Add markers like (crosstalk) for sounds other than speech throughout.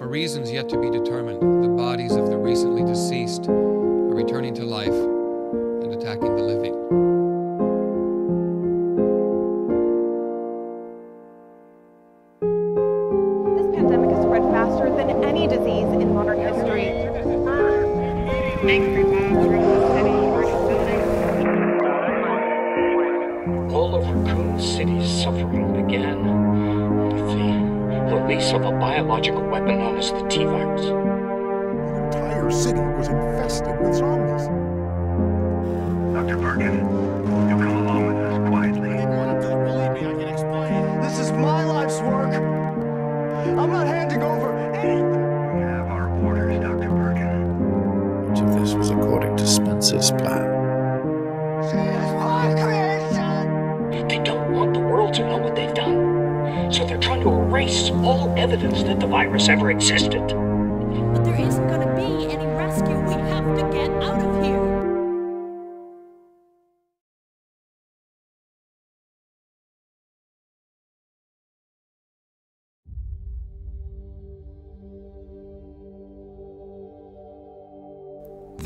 For reasons yet to be determined, the bodies of the recently deceased are returning to life and attacking the living. Biological weapon known as the T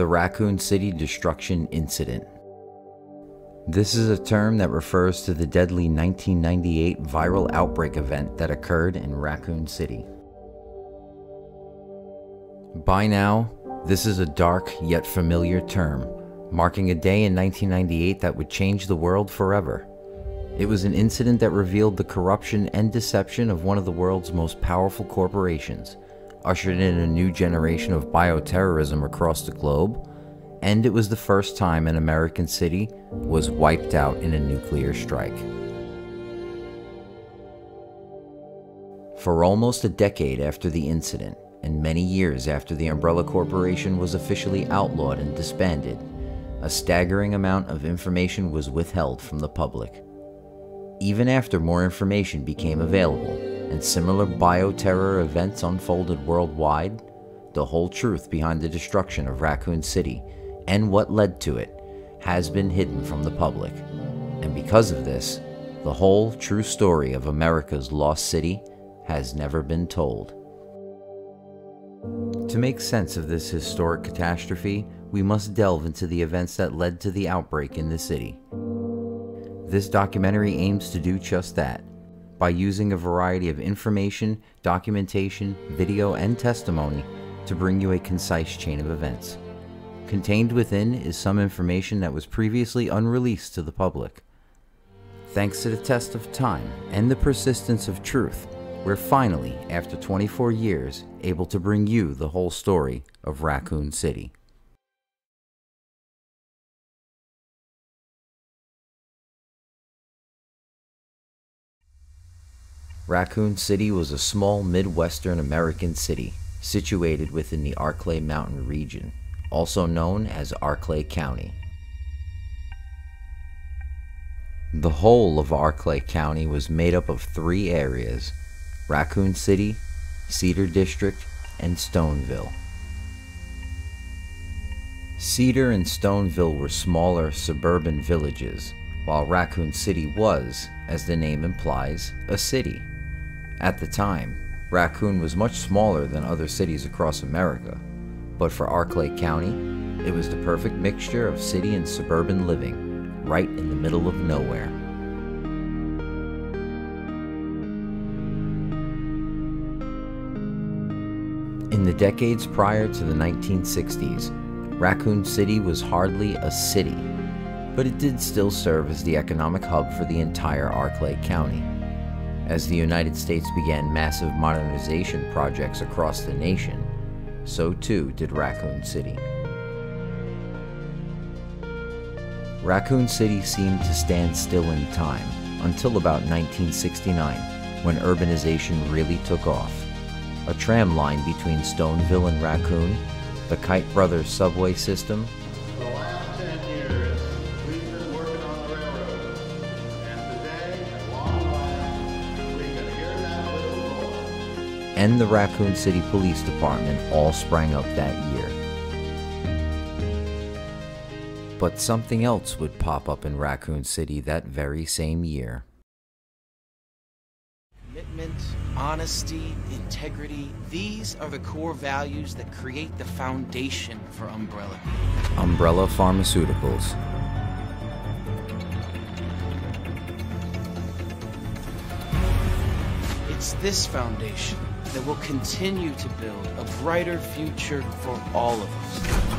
The Raccoon City Destruction Incident. This is a term that refers to the deadly 1998 viral outbreak event that occurred in Raccoon City. By now, this is a dark yet familiar term, marking a day in 1998 that would change the world forever. It was an incident that revealed the corruption and deception of one of the world's most powerful corporations, ushered in a new generation of bioterrorism across the globe, and it was the first time an American city was wiped out in a nuclear strike. For almost a decade after the incident, and many years after the Umbrella Corporation was officially outlawed and disbanded, a staggering amount of information was withheld from the public. Even after more information became available and similar bioterror events unfolded worldwide, the whole truth behind the destruction of Raccoon City and what led to it has been hidden from the public. And because of this, the whole true story of America's lost city has never been told. To make sense of this historic catastrophe, we must delve into the events that led to the outbreak in the city. This documentary aims to do just that by using a variety of information, documentation, video, and testimony to bring you a concise chain of events. Contained within is some information that was previously unreleased to the public. Thanks to the test of time and the persistence of truth, we're finally, after 24 years, able to bring you the whole story of Raccoon City. Raccoon City was a small Midwestern American city situated within the Arklay Mountain region, also known as Arklay County. The whole of Arklay County was made up of three areas Raccoon City, Cedar District, and Stoneville. Cedar and Stoneville were smaller suburban villages, while Raccoon City was, as the name implies, a city. At the time, Raccoon was much smaller than other cities across America, but for Arklay County, it was the perfect mixture of city and suburban living, right in the middle of nowhere. In the decades prior to the 1960s, Raccoon City was hardly a city, but it did still serve as the economic hub for the entire Arklay County. As the United States began massive modernization projects across the nation, so too did Raccoon City. Raccoon City seemed to stand still in time until about 1969, when urbanization really took off. A tram line between Stoneville and Raccoon, the Kite Brothers subway system, and the Raccoon City Police Department all sprang up that year. But something else would pop up in Raccoon City that very same year. commitment honesty, integrity, these are the core values that create the foundation for Umbrella. Umbrella Pharmaceuticals. It's this foundation that will continue to build a brighter future for all of us.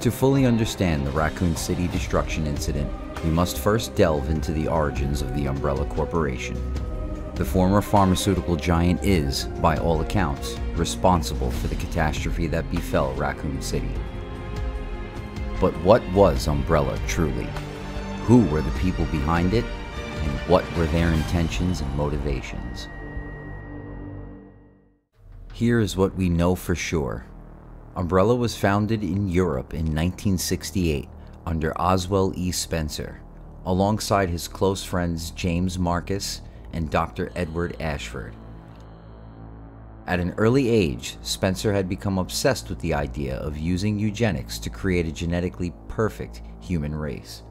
To fully understand the Raccoon City destruction incident, we must first delve into the origins of the Umbrella Corporation. The former pharmaceutical giant is, by all accounts, responsible for the catastrophe that befell Raccoon City. But what was Umbrella truly? Who were the people behind it? And what were their intentions and motivations? Here is what we know for sure. Umbrella was founded in Europe in 1968 under Oswell E. Spencer, alongside his close friends James Marcus and Dr. Edward Ashford. At an early age, Spencer had become obsessed with the idea of using eugenics to create a genetically perfect human race.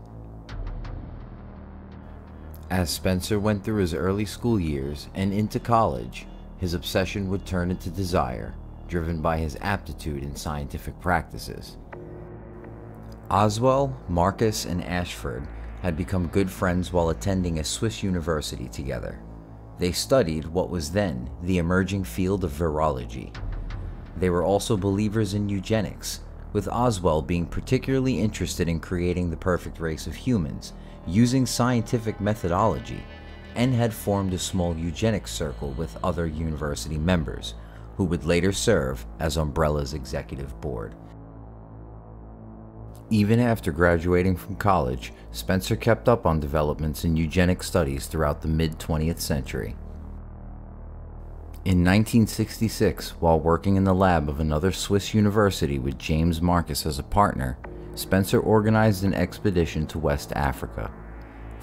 As Spencer went through his early school years and into college, his obsession would turn into desire driven by his aptitude in scientific practices. Oswell, Marcus, and Ashford had become good friends while attending a Swiss university together. They studied what was then the emerging field of virology. They were also believers in eugenics, with Oswell being particularly interested in creating the perfect race of humans using scientific methodology, and had formed a small eugenics circle with other university members, who would later serve as Umbrella's executive board. Even after graduating from college, Spencer kept up on developments in eugenic studies throughout the mid 20th century. In 1966, while working in the lab of another Swiss university with James Marcus as a partner, Spencer organized an expedition to West Africa.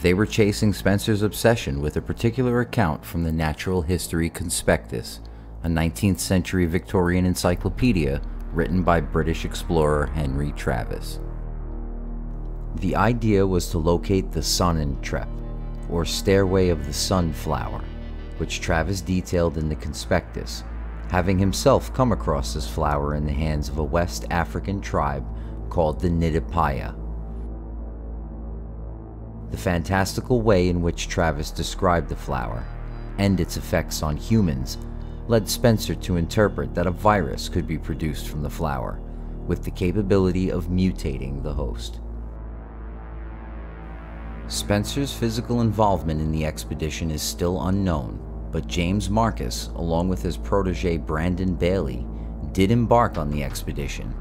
They were chasing Spencer's obsession with a particular account from the Natural History Conspectus, a 19th century Victorian encyclopedia written by British explorer Henry Travis. The idea was to locate the Sonnentrep, or Stairway of the Sunflower, which Travis detailed in the conspectus, having himself come across this flower in the hands of a West African tribe called the Ndipaya. The fantastical way in which Travis described the flower, and its effects on humans, led Spencer to interpret that a virus could be produced from the flower, with the capability of mutating the host. Spencer's physical involvement in the expedition is still unknown, but James Marcus, along with his protege Brandon Bailey, did embark on the expedition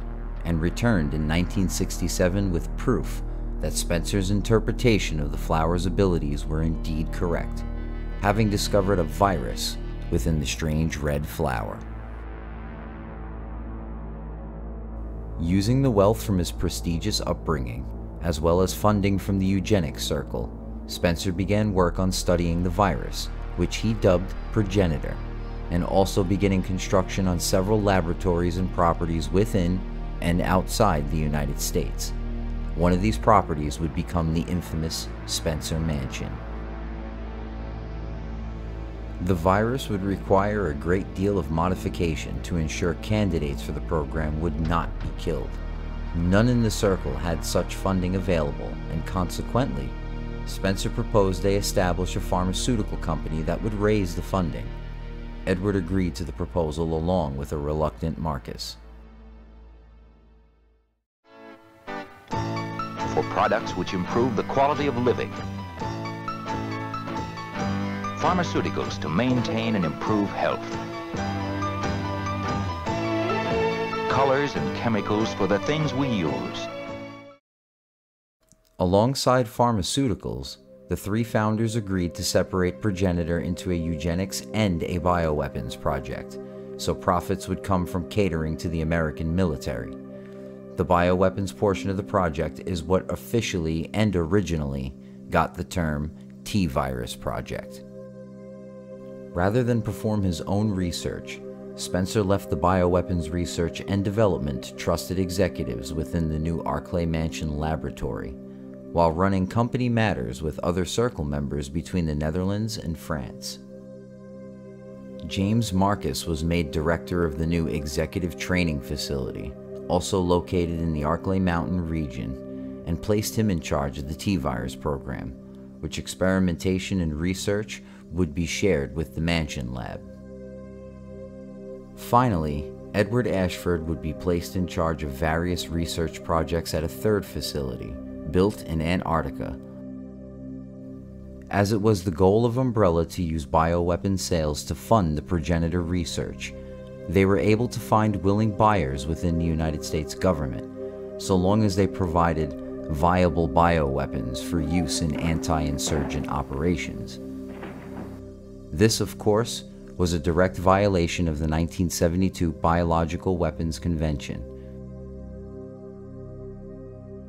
and returned in 1967 with proof that Spencer's interpretation of the flower's abilities were indeed correct, having discovered a virus within the strange red flower. Using the wealth from his prestigious upbringing, as well as funding from the eugenics circle, Spencer began work on studying the virus, which he dubbed Progenitor, and also beginning construction on several laboratories and properties within and outside the United States. One of these properties would become the infamous Spencer Mansion. The virus would require a great deal of modification to ensure candidates for the program would not be killed. None in the circle had such funding available, and consequently, Spencer proposed they establish a pharmaceutical company that would raise the funding. Edward agreed to the proposal along with a reluctant Marcus. For products which improve the quality of living, pharmaceuticals to maintain and improve health. Colors and chemicals for the things we use. Alongside pharmaceuticals, the three founders agreed to separate Progenitor into a eugenics and a bioweapons project, so profits would come from catering to the American military. The bioweapons portion of the project is what officially and originally got the term T-Virus Project. Rather than perform his own research, Spencer left the bioweapons research and development to trusted executives within the new Arklay Mansion laboratory, while running company matters with other circle members between the Netherlands and France. James Marcus was made director of the new Executive Training Facility, also located in the Arklay Mountain region, and placed him in charge of the T virus program, which experimentation and research would be shared with the Mansion Lab. Finally, Edward Ashford would be placed in charge of various research projects at a third facility, built in Antarctica. As it was the goal of Umbrella to use bioweapon sales to fund the progenitor research, they were able to find willing buyers within the United States government, so long as they provided viable bioweapons for use in anti insurgent operations. This, of course, was a direct violation of the 1972 Biological Weapons Convention.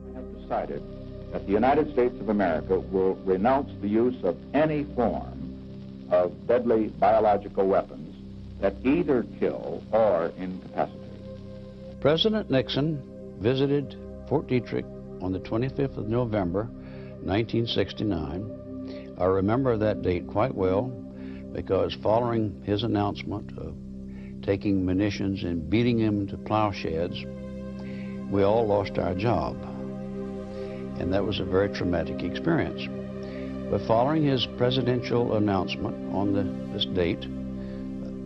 I have decided that the United States of America will renounce the use of any form of deadly biological weapons that either kill or incapacitate. President Nixon visited Fort Detrick on the 25th of November, 1969. I remember that date quite well because following his announcement of taking munitions and beating them to plowsheds, we all lost our job. And that was a very traumatic experience. But following his presidential announcement on the, this date,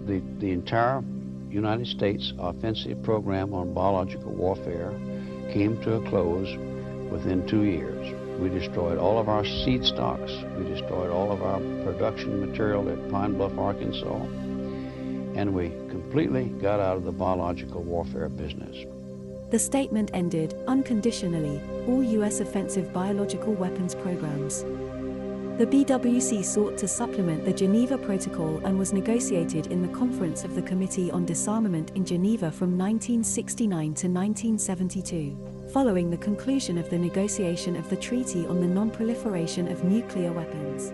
the, the entire United States offensive program on biological warfare came to a close within two years. We destroyed all of our seed stocks. We destroyed all of our production material at Pine Bluff, Arkansas. And we completely got out of the biological warfare business. The statement ended, unconditionally, all U.S. offensive biological weapons programs. The BWC sought to supplement the Geneva Protocol and was negotiated in the Conference of the Committee on Disarmament in Geneva from 1969 to 1972 following the conclusion of the negotiation of the Treaty on the Non-Proliferation of Nuclear Weapons.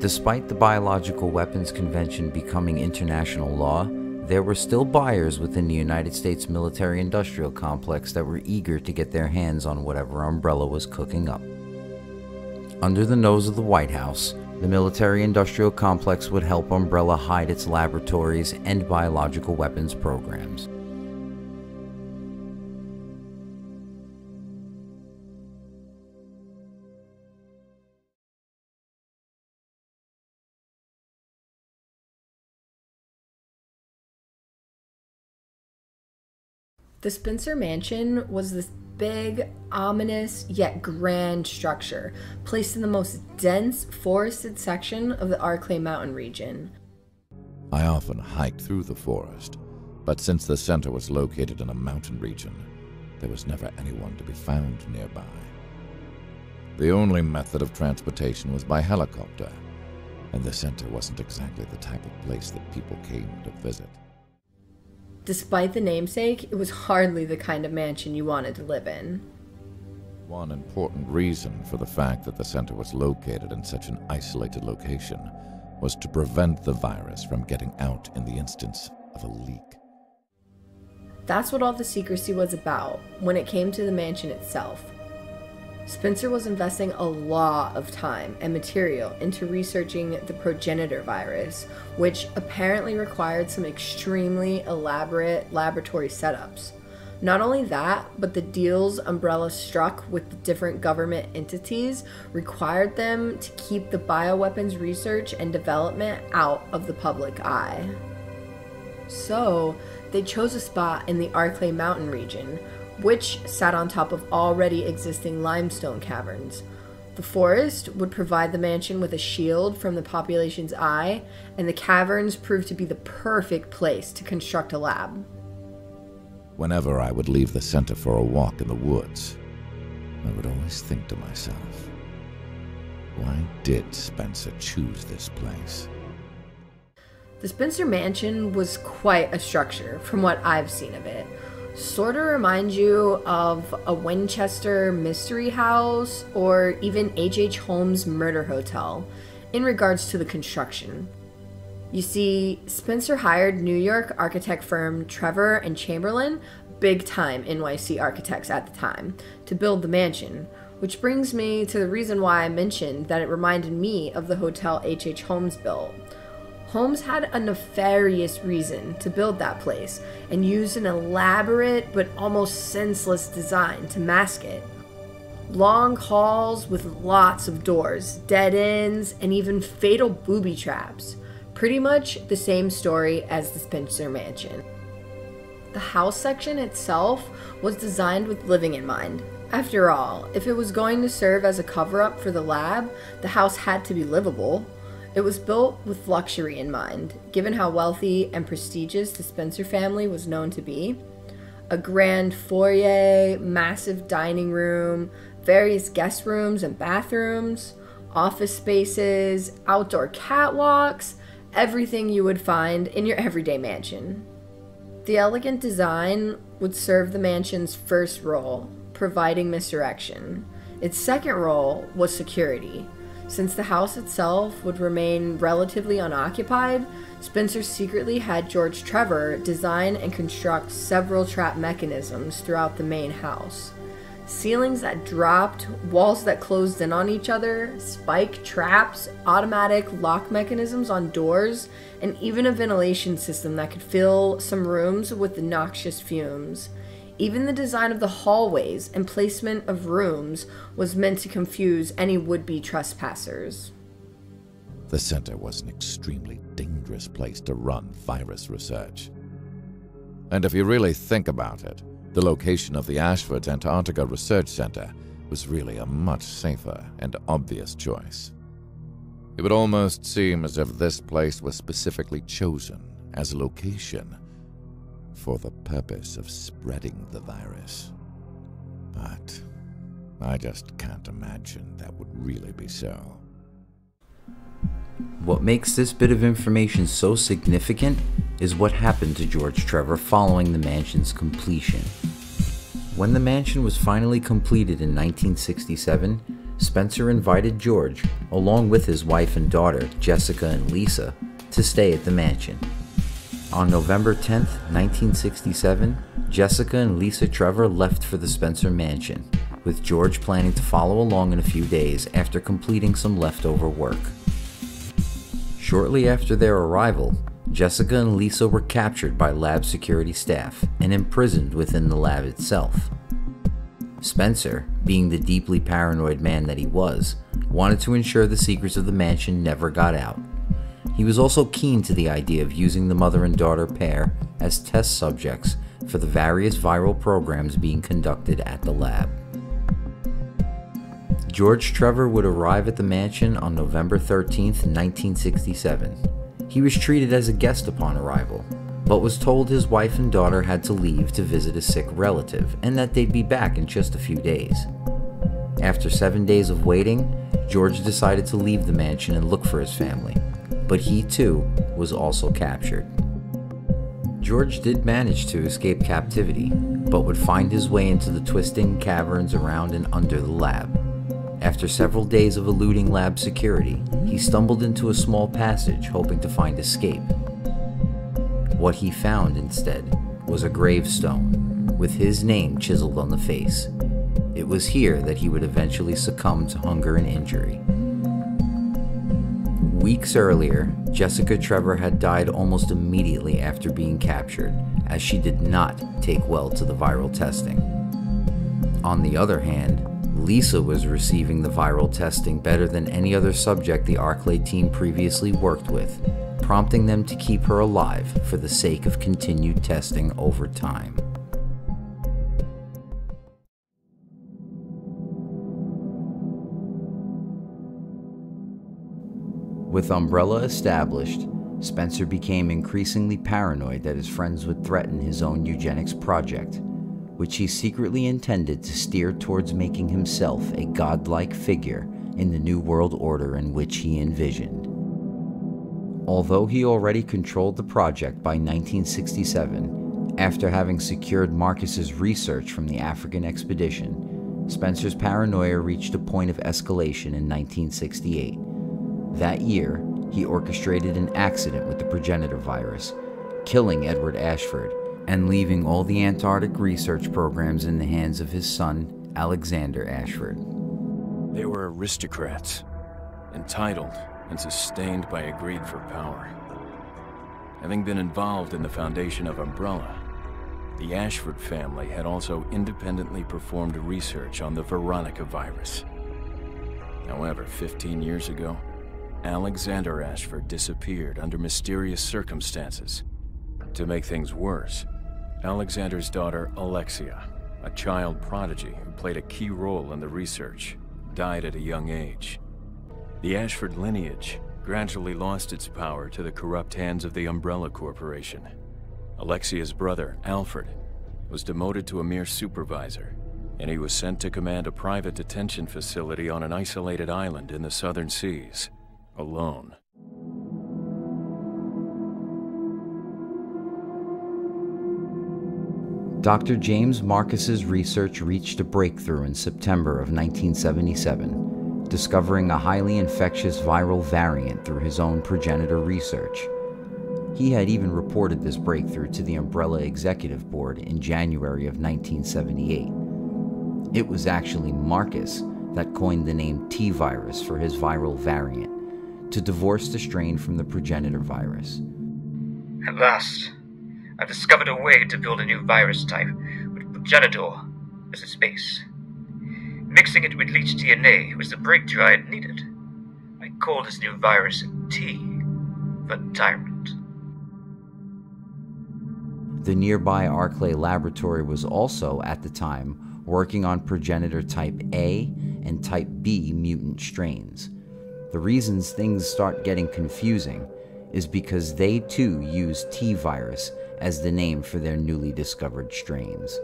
Despite the Biological Weapons Convention becoming international law, there were still buyers within the United States military industrial complex that were eager to get their hands on whatever Umbrella was cooking up. Under the nose of the White House, the military industrial complex would help Umbrella hide its laboratories and biological weapons programs. The Spencer Mansion was this big, ominous, yet grand structure placed in the most dense forested section of the Arklay Mountain region. I often hiked through the forest, but since the center was located in a mountain region, there was never anyone to be found nearby. The only method of transportation was by helicopter, and the center wasn't exactly the type of place that people came to visit. Despite the namesake, it was hardly the kind of mansion you wanted to live in. One important reason for the fact that the center was located in such an isolated location was to prevent the virus from getting out in the instance of a leak. That's what all the secrecy was about when it came to the mansion itself. Spencer was investing a lot of time and material into researching the progenitor virus, which apparently required some extremely elaborate laboratory setups. Not only that, but the deals Umbrella struck with the different government entities required them to keep the bioweapons research and development out of the public eye. So, they chose a spot in the Arklay Mountain region, which sat on top of already existing limestone caverns. The forest would provide the mansion with a shield from the population's eye, and the caverns proved to be the perfect place to construct a lab. Whenever I would leave the center for a walk in the woods, I would always think to myself, why did Spencer choose this place? The Spencer Mansion was quite a structure from what I've seen of it sort of reminds you of a Winchester mystery house or even H.H. Holmes murder hotel in regards to the construction. You see, Spencer hired New York architect firm Trevor and Chamberlain, big time NYC architects at the time, to build the mansion, which brings me to the reason why I mentioned that it reminded me of the hotel H.H. Holmes built. Holmes had a nefarious reason to build that place and used an elaborate but almost senseless design to mask it. Long halls with lots of doors, dead ends, and even fatal booby traps. Pretty much the same story as the Spencer Mansion. The house section itself was designed with living in mind. After all, if it was going to serve as a cover up for the lab, the house had to be livable. It was built with luxury in mind, given how wealthy and prestigious the Spencer family was known to be. A grand foyer, massive dining room, various guest rooms and bathrooms, office spaces, outdoor catwalks, everything you would find in your everyday mansion. The elegant design would serve the mansion's first role, providing misdirection. Its second role was security. Since the house itself would remain relatively unoccupied, Spencer secretly had George Trevor design and construct several trap mechanisms throughout the main house ceilings that dropped, walls that closed in on each other, spike traps, automatic lock mechanisms on doors, and even a ventilation system that could fill some rooms with noxious fumes. Even the design of the hallways and placement of rooms was meant to confuse any would be trespassers. The center was an extremely dangerous place to run virus research. And if you really think about it, the location of the Ashford Antarctica Research Center was really a much safer and obvious choice. It would almost seem as if this place was specifically chosen as a location for the purpose of spreading the virus. But I just can't imagine that would really be so. What makes this bit of information so significant is what happened to George Trevor following the mansion's completion. When the mansion was finally completed in 1967, Spencer invited George, along with his wife and daughter, Jessica and Lisa, to stay at the mansion. On November 10, 1967, Jessica and Lisa Trevor left for the Spencer mansion, with George planning to follow along in a few days after completing some leftover work. Shortly after their arrival, Jessica and Lisa were captured by lab security staff and imprisoned within the lab itself. Spencer, being the deeply paranoid man that he was, wanted to ensure the secrets of the mansion never got out. He was also keen to the idea of using the mother and daughter pair as test subjects for the various viral programs being conducted at the lab. George Trevor would arrive at the mansion on November 13, 1967. He was treated as a guest upon arrival, but was told his wife and daughter had to leave to visit a sick relative and that they'd be back in just a few days. After seven days of waiting, George decided to leave the mansion and look for his family, but he too was also captured. George did manage to escape captivity, but would find his way into the twisting caverns around and under the lab. After several days of eluding lab security, he stumbled into a small passage hoping to find escape. What he found instead was a gravestone with his name chiseled on the face. It was here that he would eventually succumb to hunger and injury. Weeks earlier, Jessica Trevor had died almost immediately after being captured, as she did not take well to the viral testing. On the other hand, Lisa was receiving the viral testing better than any other subject the Arklay team previously worked with, prompting them to keep her alive for the sake of continued testing over time. With Umbrella established, Spencer became increasingly paranoid that his friends would threaten his own eugenics project which he secretly intended to steer towards making himself a godlike figure in the New World Order in which he envisioned. Although he already controlled the project by 1967, after having secured Marcus's research from the African expedition, Spencer's paranoia reached a point of escalation in 1968. That year, he orchestrated an accident with the progenitor virus, killing Edward Ashford and leaving all the Antarctic research programs in the hands of his son, Alexander Ashford. They were aristocrats, entitled and sustained by a greed for power. Having been involved in the foundation of Umbrella, the Ashford family had also independently performed research on the Veronica virus. However, 15 years ago, Alexander Ashford disappeared under mysterious circumstances. To make things worse, Alexander's daughter, Alexia, a child prodigy who played a key role in the research, died at a young age. The Ashford lineage gradually lost its power to the corrupt hands of the Umbrella Corporation. Alexia's brother, Alfred, was demoted to a mere supervisor, and he was sent to command a private detention facility on an isolated island in the southern seas, alone. Dr. James Marcus's research reached a breakthrough in September of 1977, discovering a highly infectious viral variant through his own progenitor research. He had even reported this breakthrough to the Umbrella Executive Board in January of 1978. It was actually Marcus that coined the name T virus for his viral variant, to divorce the strain from the progenitor virus. At last, I've discovered a way to build a new virus type with progenitor as its base. Mixing it with leech DNA was the breakthrough I had needed. I call this new virus T for Tyrant. The nearby Arklay laboratory was also, at the time, working on progenitor type A and type B mutant strains. The reasons things start getting confusing is because they too use T virus as the name for their newly discovered strains.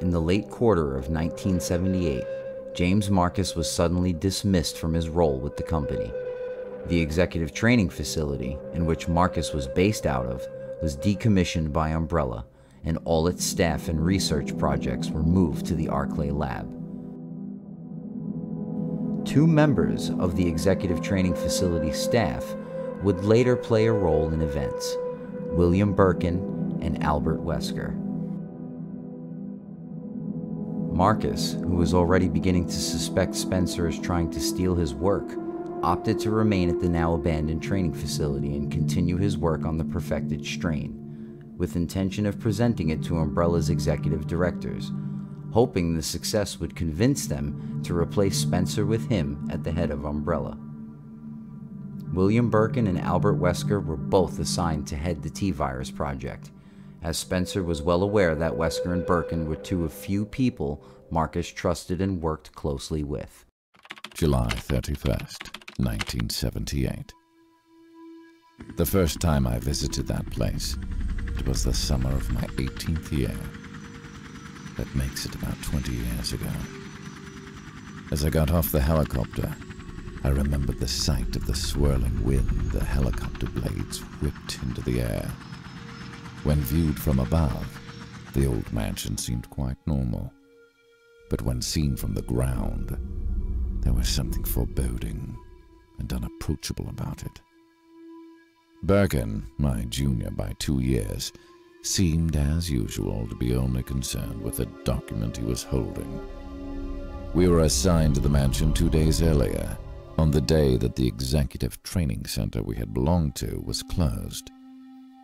In the late quarter of 1978, James Marcus was suddenly dismissed from his role with the company. The executive training facility, in which Marcus was based out of, was decommissioned by Umbrella, and all its staff and research projects were moved to the Arklay lab. Two members of the executive training facility staff would later play a role in events William Birkin and Albert Wesker. Marcus, who was already beginning to suspect Spencer is trying to steal his work, opted to remain at the now abandoned training facility and continue his work on the perfected strain, with intention of presenting it to Umbrella's executive directors, hoping the success would convince them to replace Spencer with him at the head of Umbrella. William Birkin and Albert Wesker were both assigned to head the T Virus project, as Spencer was well aware that Wesker and Birkin were two of few people Marcus trusted and worked closely with. July 31st, 1978. The first time I visited that place, it was the summer of my 18th year. That makes it about 20 years ago. As I got off the helicopter, I remembered the sight of the swirling wind the helicopter blades whipped into the air. When viewed from above, the old mansion seemed quite normal. But when seen from the ground, there was something foreboding and unapproachable about it. Birkin, my junior by two years, seemed as usual to be only concerned with the document he was holding. We were assigned to the mansion two days earlier, on the day that the executive training center we had belonged to was closed.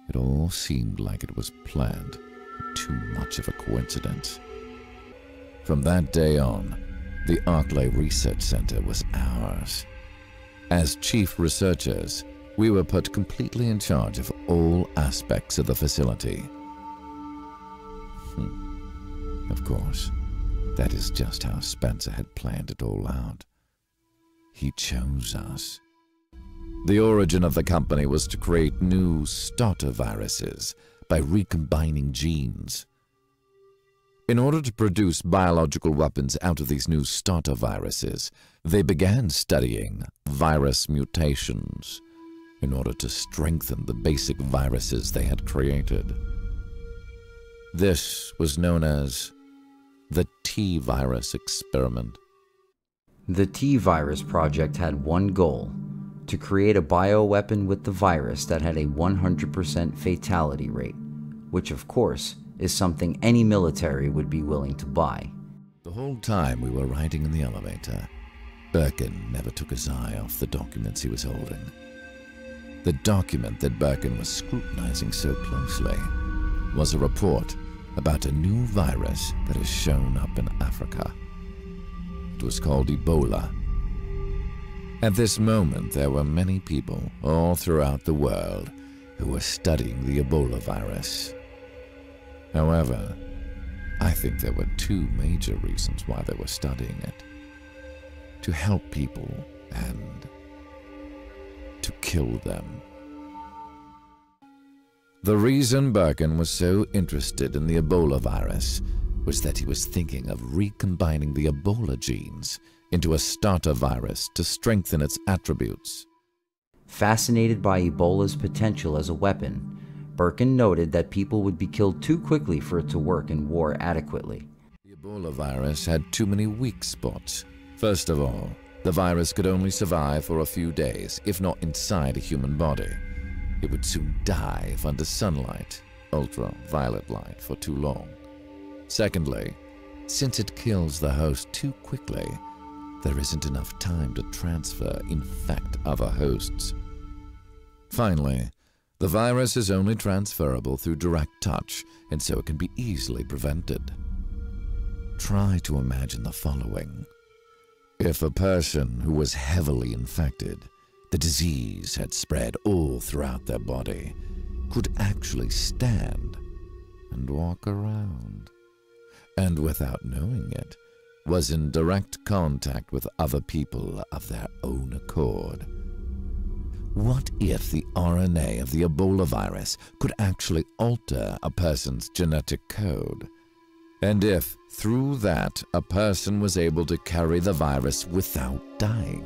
It all seemed like it was planned, too much of a coincidence. From that day on, the Arklay Research Center was ours. As chief researchers, we were put completely in charge of all aspects of the facility. Hmm. Of course, that is just how Spencer had planned it all out. He chose us. The origin of the company was to create new starter viruses by recombining genes. In order to produce biological weapons out of these new starter viruses, they began studying virus mutations in order to strengthen the basic viruses they had created. This was known as the T virus experiment. The T Virus project had one goal to create a bioweapon with the virus that had a 100% fatality rate, which, of course, is something any military would be willing to buy. The whole time we were riding in the elevator, Birkin never took his eye off the documents he was holding. The document that Birkin was scrutinizing so closely was a report about a new virus that has shown up in Africa. It was called Ebola. At this moment, there were many people all throughout the world who were studying the Ebola virus. However, I think there were two major reasons why they were studying it. To help people and to kill them. The reason Birkin was so interested in the Ebola virus was that he was thinking of recombining the Ebola genes into a starter virus to strengthen its attributes. Fascinated by Ebola's potential as a weapon, Birkin noted that people would be killed too quickly for it to work in war adequately. The Ebola virus had too many weak spots. First of all, the virus could only survive for a few days, if not inside a human body. It would soon die if under sunlight, ultraviolet light, for too long. Secondly, since it kills the host too quickly, there isn't enough time to transfer, infect other hosts. Finally, the virus is only transferable through direct touch, and so it can be easily prevented. Try to imagine the following. If a person who was heavily infected the disease had spread all throughout their body, could actually stand and walk around, and without knowing it, was in direct contact with other people of their own accord. What if the RNA of the Ebola virus could actually alter a person's genetic code? And if, through that, a person was able to carry the virus without dying?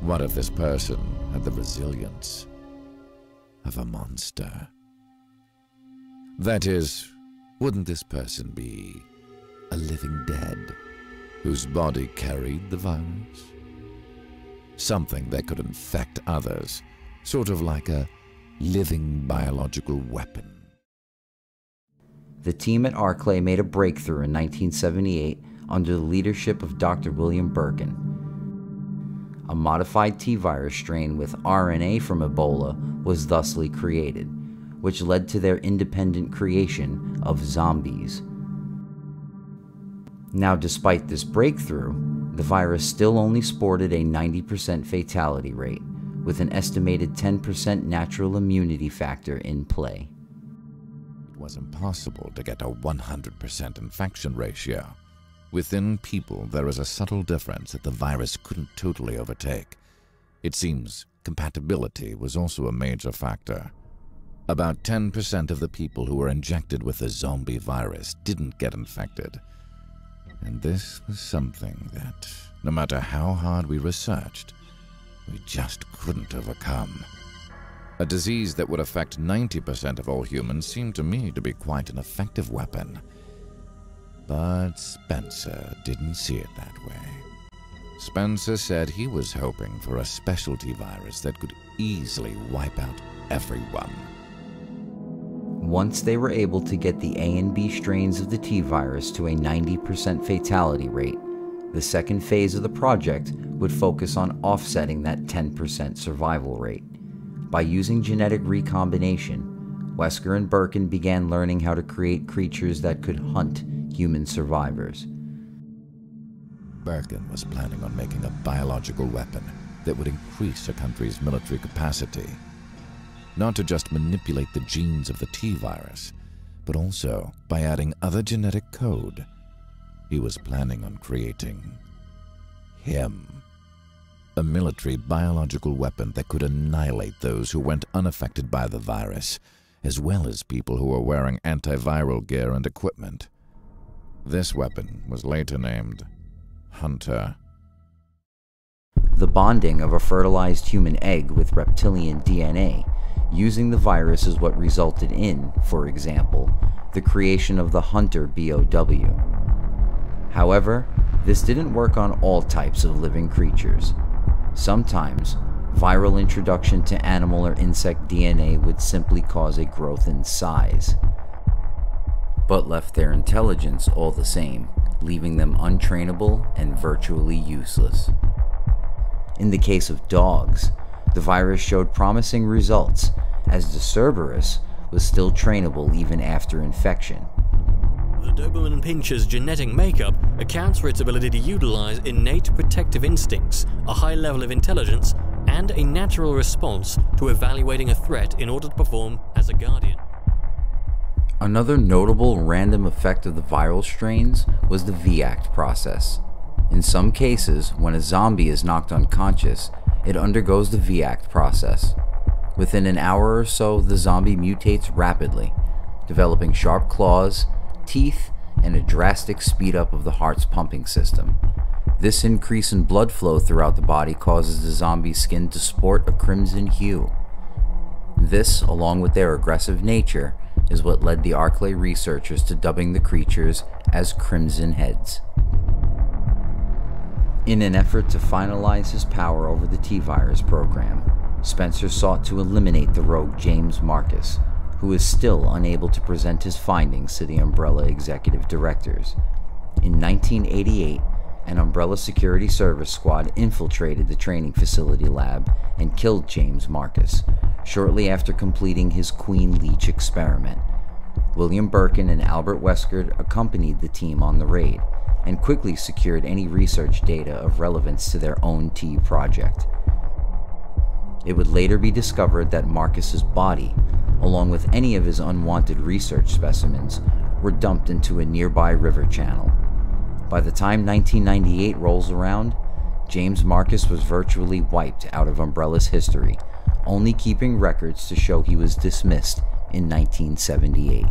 What if this person had the resilience of a monster? That is, wouldn't this person be a living dead whose body carried the virus? Something that could infect others, sort of like a living biological weapon. The team at Arklay made a breakthrough in 1978 under the leadership of Dr. William Birkin a modified T virus strain with RNA from Ebola was thusly created, which led to their independent creation of zombies. Now, despite this breakthrough, the virus still only sported a 90% fatality rate, with an estimated 10% natural immunity factor in play. Was impossible to get a 100% infection ratio. Within people, there is a subtle difference that the virus couldn't totally overtake. It seems compatibility was also a major factor. About 10% of the people who were injected with the zombie virus didn't get infected. And this was something that, no matter how hard we researched, we just couldn't overcome. A disease that would affect 90% of all humans seemed to me to be quite an effective weapon. But Spencer didn't see it that way. Spencer said he was hoping for a specialty virus that could easily wipe out everyone. Once they were able to get the A and B strains of the T virus to a 90% fatality rate, the second phase of the project would focus on offsetting that 10% survival rate. By using genetic recombination, Wesker and Birkin began learning how to create creatures that could hunt human survivors. Birkin was planning on making a biological weapon that would increase a country's military capacity. Not to just manipulate the genes of the T-virus, but also by adding other genetic code. He was planning on creating him. A military biological weapon that could annihilate those who went unaffected by the virus, as well as people who were wearing antiviral gear and equipment. This weapon was later named Hunter. The bonding of a fertilized human egg with reptilian DNA using the virus is what resulted in, for example, the creation of the Hunter BOW. However, this didn't work on all types of living creatures. Sometimes, viral introduction to animal or insect DNA would simply cause a growth in size, but left their intelligence all the same, leaving them untrainable and virtually useless. In the case of dogs, the virus showed promising results, as the Cerberus was still trainable even after infection. The Doberman Pinscher's genetic makeup accounts for its ability to utilize innate protective instincts, a high level of intelligence, and a natural response to evaluating a threat in order to perform as a guardian. Another notable random effect of the viral strains was the VACT process. In some cases, when a zombie is knocked unconscious, it undergoes the VACT process. Within an hour or so, the zombie mutates rapidly, developing sharp claws, teeth, and a drastic speed up of the heart's pumping system. This increase in blood flow throughout the body causes the zombie's skin to sport a crimson hue. This, along with their aggressive nature, is what led the Arklay researchers to dubbing the creatures as Crimson Heads. In an effort to finalize his power over the T-Virus program, Spencer sought to eliminate the rogue James Marcus, who is still unable to present his findings to the Umbrella executive directors. In 1988, an Umbrella Security Service squad infiltrated the training facility lab and killed James Marcus, shortly after completing his Queen Leech experiment. William Birkin and Albert Wesker accompanied the team on the raid, and quickly secured any research data of relevance to their own T project. It would later be discovered that Marcus's body, along with any of his unwanted research specimens, were dumped into a nearby river channel. By the time 1998 rolls around, James Marcus was virtually wiped out of Umbrella's history, only keeping records to show he was dismissed in 1978.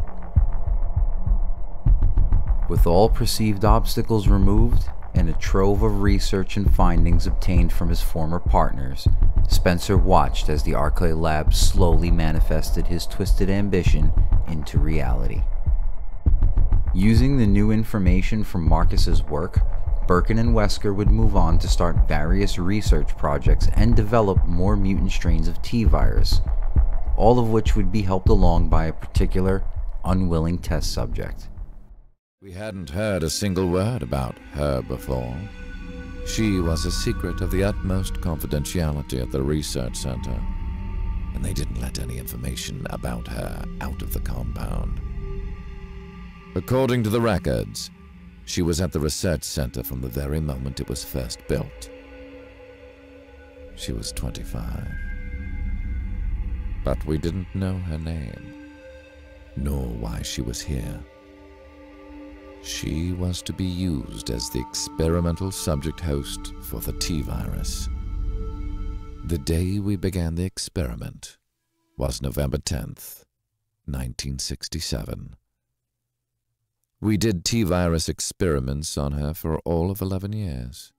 With all perceived obstacles removed and a trove of research and findings obtained from his former partners, Spencer watched as the Arklay lab slowly manifested his twisted ambition into reality. Using the new information from Marcus's work, Birkin and Wesker would move on to start various research projects and develop more mutant strains of T-virus, all of which would be helped along by a particular, unwilling test subject. We hadn't heard a single word about her before. She was a secret of the utmost confidentiality at the research center, and they didn't let any information about her out of the compound. According to the records, she was at the research center from the very moment it was first built. She was 25. But we didn't know her name, nor why she was here. She was to be used as the experimental subject host for the T-virus. The day we began the experiment was November 10th, 1967. We did T-virus experiments on her for all of 11 years.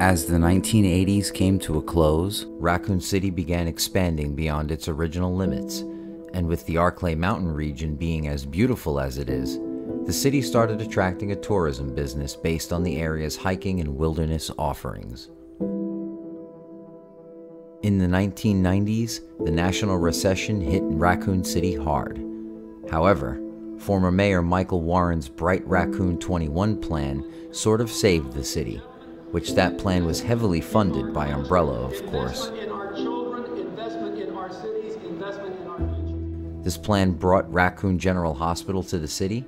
As the 1980s came to a close, Raccoon City began expanding beyond its original limits, and with the Arklay Mountain region being as beautiful as it is, the city started attracting a tourism business based on the area's hiking and wilderness offerings. In the 1990s, the national recession hit Raccoon City hard. However, former Mayor Michael Warren's Bright Raccoon 21 plan sort of saved the city which that plan was heavily funded by Umbrella, of course. This plan brought Raccoon General Hospital to the city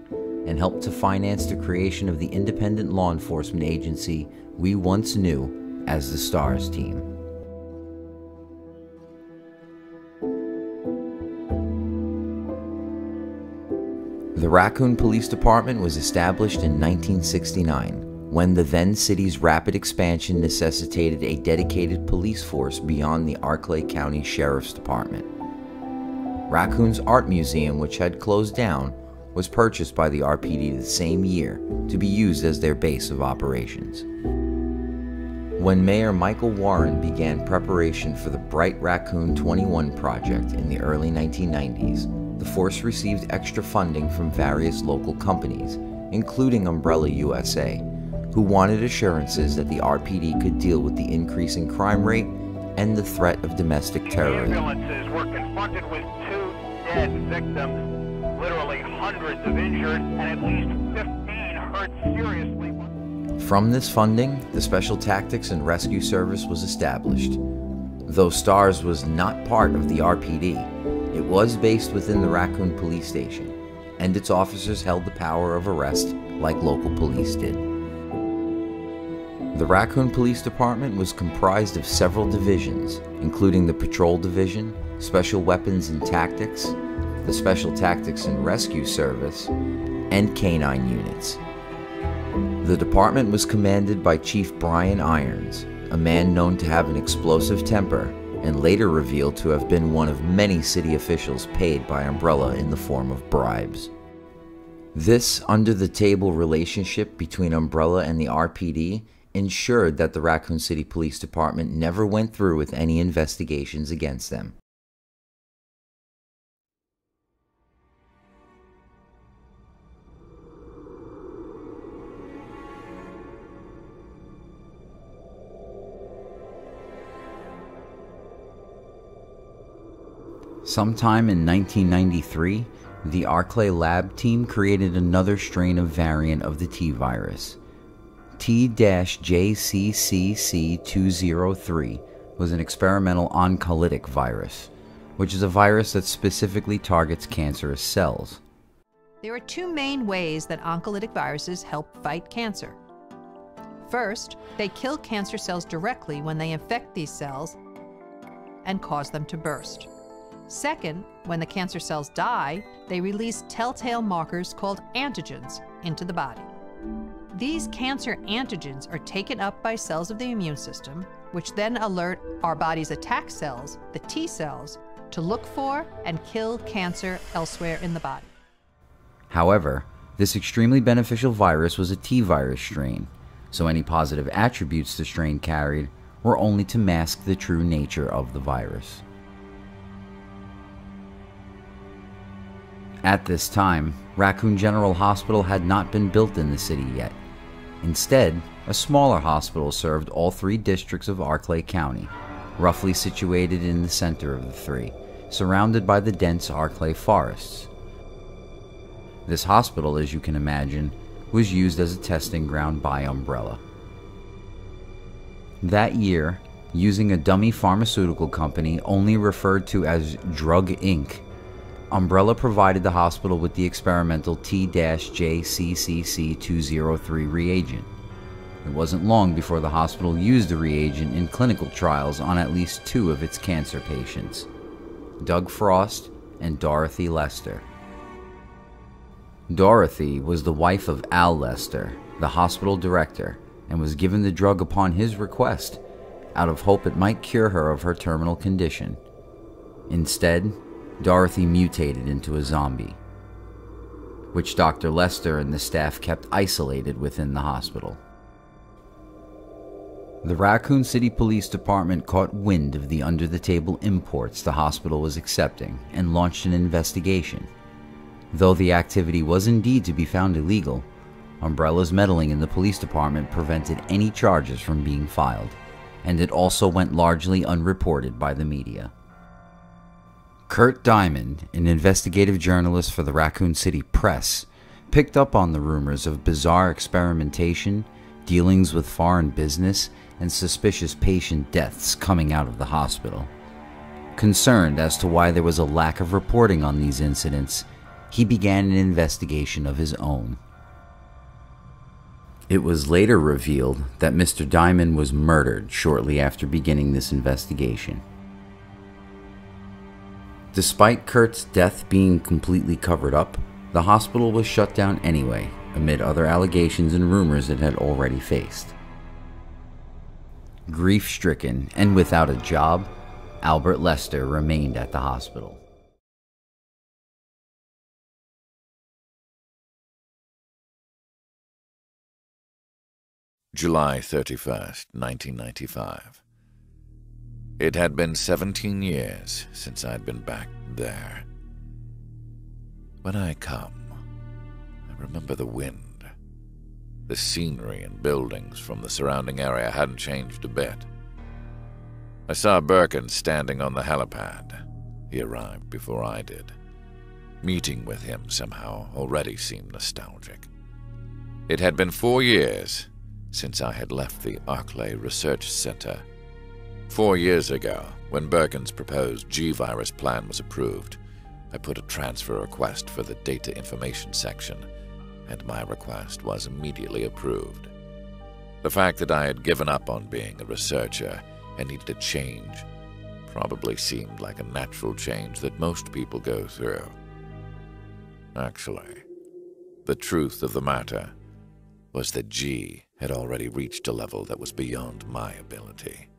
and helped to finance the creation of the independent law enforcement agency we once knew as the STARS team. The Raccoon Police Department was established in 1969 when the then city's rapid expansion necessitated a dedicated police force beyond the Arklay County Sheriff's Department. Raccoon's Art Museum, which had closed down, was purchased by the RPD the same year to be used as their base of operations. When Mayor Michael Warren began preparation for the Bright Raccoon 21 project in the early 1990s, the force received extra funding from various local companies, including Umbrella USA, who wanted assurances that the RPD could deal with the increasing crime rate and the threat of domestic terrorism. Ambulances were confronted with two dead victims, literally hundreds of injured, and at least 15 hurt seriously. From this funding, the Special Tactics and Rescue Service was established. Though STARS was not part of the RPD, it was based within the Raccoon Police Station, and its officers held the power of arrest like local police did. The Raccoon Police Department was comprised of several divisions, including the Patrol Division, Special Weapons and Tactics, the Special Tactics and Rescue Service, and canine units. The department was commanded by Chief Brian Irons, a man known to have an explosive temper and later revealed to have been one of many city officials paid by Umbrella in the form of bribes. This under the table relationship between Umbrella and the RPD ensured that the Raccoon City Police Department never went through with any investigations against them. Sometime in 1993, the Arklay lab team created another strain of variant of the T virus. T-JCCC203 was an experimental oncolytic virus, which is a virus that specifically targets cancerous cells. There are two main ways that oncolytic viruses help fight cancer. First, they kill cancer cells directly when they infect these cells and cause them to burst. Second, when the cancer cells die, they release telltale markers called antigens into the body. These cancer antigens are taken up by cells of the immune system, which then alert our body's attack cells, the T cells, to look for and kill cancer elsewhere in the body. However, this extremely beneficial virus was a T virus strain, so any positive attributes the strain carried were only to mask the true nature of the virus. At this time, Raccoon General Hospital had not been built in the city yet. Instead, a smaller hospital served all three districts of Arklay County, roughly situated in the center of the three, surrounded by the dense Arklay forests. This hospital, as you can imagine, was used as a testing ground by Umbrella. That year, using a dummy pharmaceutical company only referred to as Drug Inc., Umbrella provided the hospital with the experimental T-JCCC203 reagent. It wasn't long before the hospital used the reagent in clinical trials on at least two of its cancer patients Doug Frost and Dorothy Lester. Dorothy was the wife of Al Lester, the hospital director, and was given the drug upon his request, out of hope it might cure her of her terminal condition. Instead, Dorothy mutated into a zombie, which Dr. Lester and the staff kept isolated within the hospital. The Raccoon City Police Department caught wind of the under the table imports the hospital was accepting and launched an investigation. Though the activity was indeed to be found illegal, Umbrella's meddling in the police department prevented any charges from being filed, and it also went largely unreported by the media. Kurt Diamond, an investigative journalist for the Raccoon City Press, picked up on the rumors of bizarre experimentation, dealings with foreign business, and suspicious patient deaths coming out of the hospital. Concerned as to why there was a lack of reporting on these incidents, he began an investigation of his own. It was later revealed that Mr. Diamond was murdered shortly after beginning this investigation. Despite Kurt's death being completely covered up, the hospital was shut down anyway, amid other allegations and rumors it had already faced. Grief stricken and without a job, Albert Lester remained at the hospital. July 31st, 1995. It had been 17 years since I'd been back there. When I come, I remember the wind. The scenery and buildings from the surrounding area hadn't changed a bit. I saw Birkin standing on the helipad. He arrived before I did. Meeting with him somehow already seemed nostalgic. It had been four years since I had left the Arklay Research Center. Four years ago, when Birkin's proposed G-Virus plan was approved, I put a transfer request for the Data Information section, and my request was immediately approved. The fact that I had given up on being a researcher and needed a change probably seemed like a natural change that most people go through. Actually, the truth of the matter was that G had already reached a level that was beyond my ability.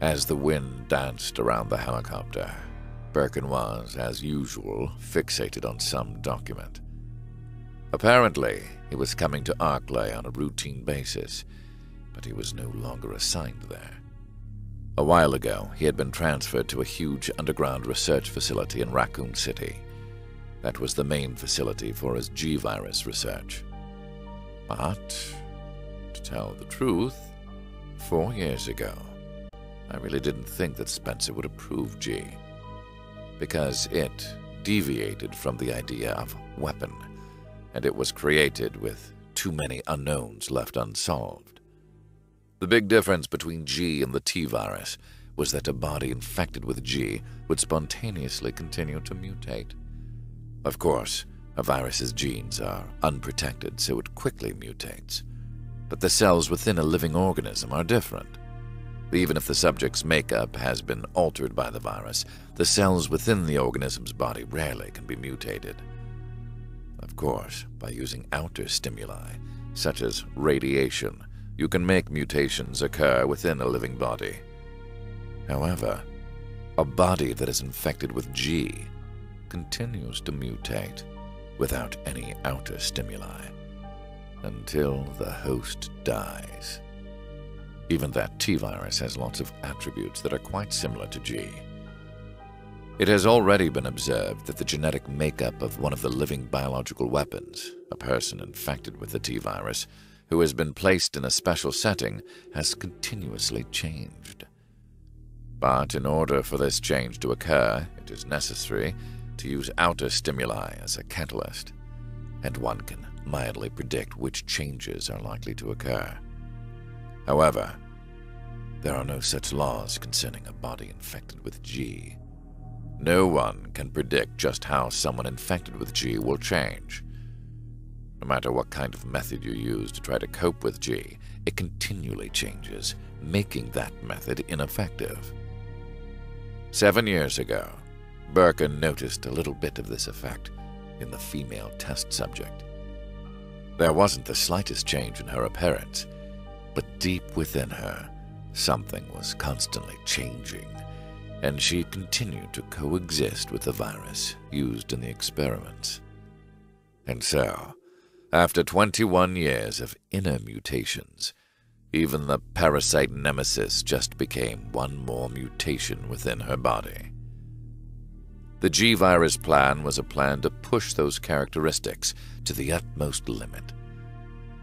As the wind danced around the helicopter, Birkin was, as usual, fixated on some document. Apparently, he was coming to Arklay on a routine basis, but he was no longer assigned there. A while ago, he had been transferred to a huge underground research facility in Raccoon City. That was the main facility for his G-Virus research. But, to tell the truth, four years ago, I really didn't think that Spencer would approve G. Because it deviated from the idea of weapon, and it was created with too many unknowns left unsolved. The big difference between G and the T-virus was that a body infected with G would spontaneously continue to mutate. Of course, a virus's genes are unprotected, so it quickly mutates. But the cells within a living organism are different. Even if the subject's makeup has been altered by the virus, the cells within the organism's body rarely can be mutated. Of course, by using outer stimuli, such as radiation, you can make mutations occur within a living body. However, a body that is infected with G continues to mutate without any outer stimuli until the host dies. Even that T-virus has lots of attributes that are quite similar to G. It has already been observed that the genetic makeup of one of the living biological weapons, a person infected with the T-virus, who has been placed in a special setting, has continuously changed. But in order for this change to occur, it is necessary to use outer stimuli as a catalyst, and one can mildly predict which changes are likely to occur. However, there are no such laws concerning a body infected with G. No one can predict just how someone infected with G will change. No matter what kind of method you use to try to cope with G, it continually changes, making that method ineffective. Seven years ago, Birkin noticed a little bit of this effect in the female test subject. There wasn't the slightest change in her appearance, but deep within her, something was constantly changing, and she continued to coexist with the virus used in the experiments. And so, after 21 years of inner mutations, even the parasite nemesis just became one more mutation within her body. The G virus plan was a plan to push those characteristics to the utmost limit.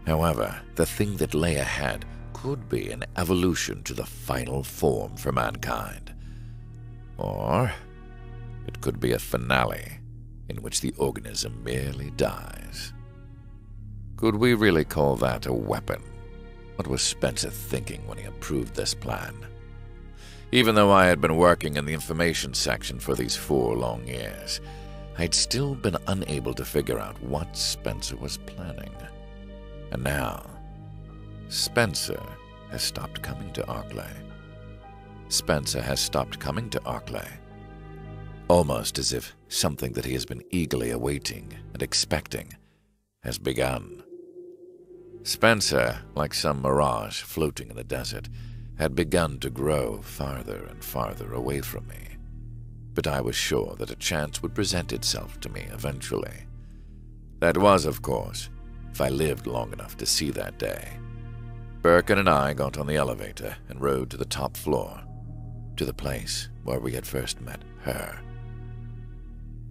However, the thing that lay ahead could be an evolution to the final form for mankind. Or it could be a finale in which the organism merely dies. Could we really call that a weapon? What was Spencer thinking when he approved this plan? Even though I had been working in the information section for these four long years, I'd still been unable to figure out what Spencer was planning. And now, Spencer has stopped coming to Arklay. Spencer has stopped coming to Arklay. Almost as if something that he has been eagerly awaiting and expecting has begun. Spencer, like some mirage floating in the desert, had begun to grow farther and farther away from me. But I was sure that a chance would present itself to me eventually. That was, of course, if I lived long enough to see that day. Birkin and I got on the elevator and rode to the top floor, to the place where we had first met her.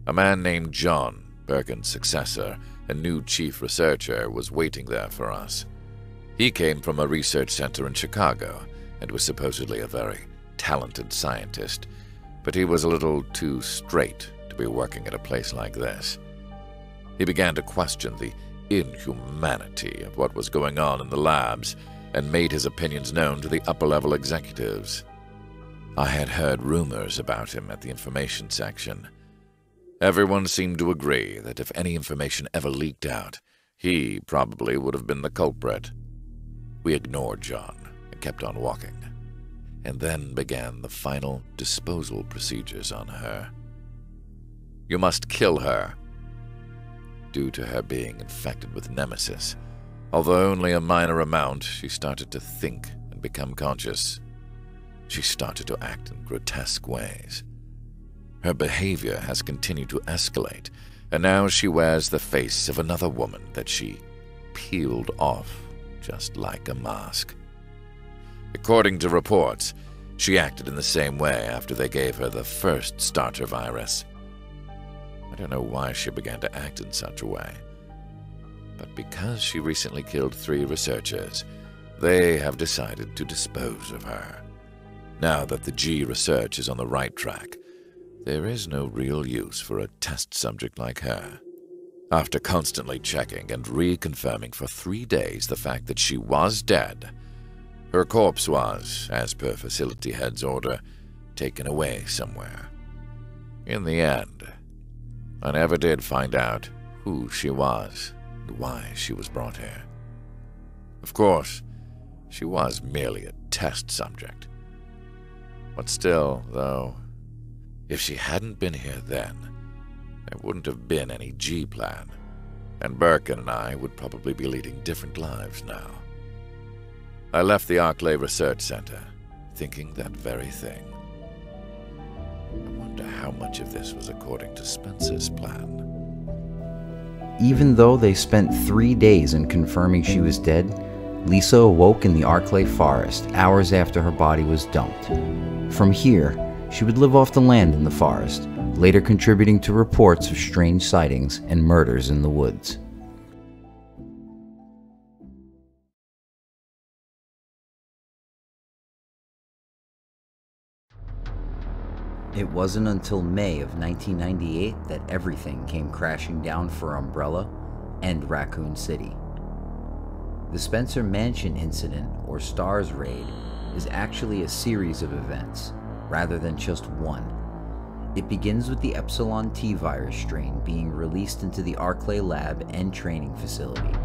A man named John Birkin's successor and new chief researcher was waiting there for us. He came from a research center in Chicago and was supposedly a very talented scientist, but he was a little too straight to be working at a place like this. He began to question the inhumanity of what was going on in the labs and made his opinions known to the upper level executives. I had heard rumors about him at the information section. Everyone seemed to agree that if any information ever leaked out, he probably would have been the culprit. We ignored John and kept on walking, and then began the final disposal procedures on her. You must kill her. Due to her being infected with Nemesis, although only a minor amount, she started to think and become conscious. She started to act in grotesque ways. Her behavior has continued to escalate, and now she wears the face of another woman that she peeled off just like a mask. According to reports, she acted in the same way after they gave her the first starter virus. I don't know why she began to act in such a way. But because she recently killed three researchers, they have decided to dispose of her. Now that the G research is on the right track, there is no real use for a test subject like her. After constantly checking and reconfirming for three days the fact that she was dead, her corpse was, as per facility head's order, taken away somewhere. In the end, I never did find out who she was and why she was brought here. Of course, she was merely a test subject. But still, though, if she hadn't been here then, there wouldn't have been any G plan, and Birkin and I would probably be leading different lives now. I left the Arklay Research Center, thinking that very thing. Wonder how much of this was according to Spencer's plan. Even though they spent three days in confirming she was dead, Lisa awoke in the Arklay forest hours after her body was dumped. From here, she would live off the land in the forest, later contributing to reports of strange sightings and murders in the woods. It wasn't until May of 1998 that everything came crashing down for Umbrella and Raccoon City. The Spencer Mansion incident, or STARS raid, is actually a series of events, rather than just one. It begins with the Epsilon T virus strain being released into the Arklay lab and training facility.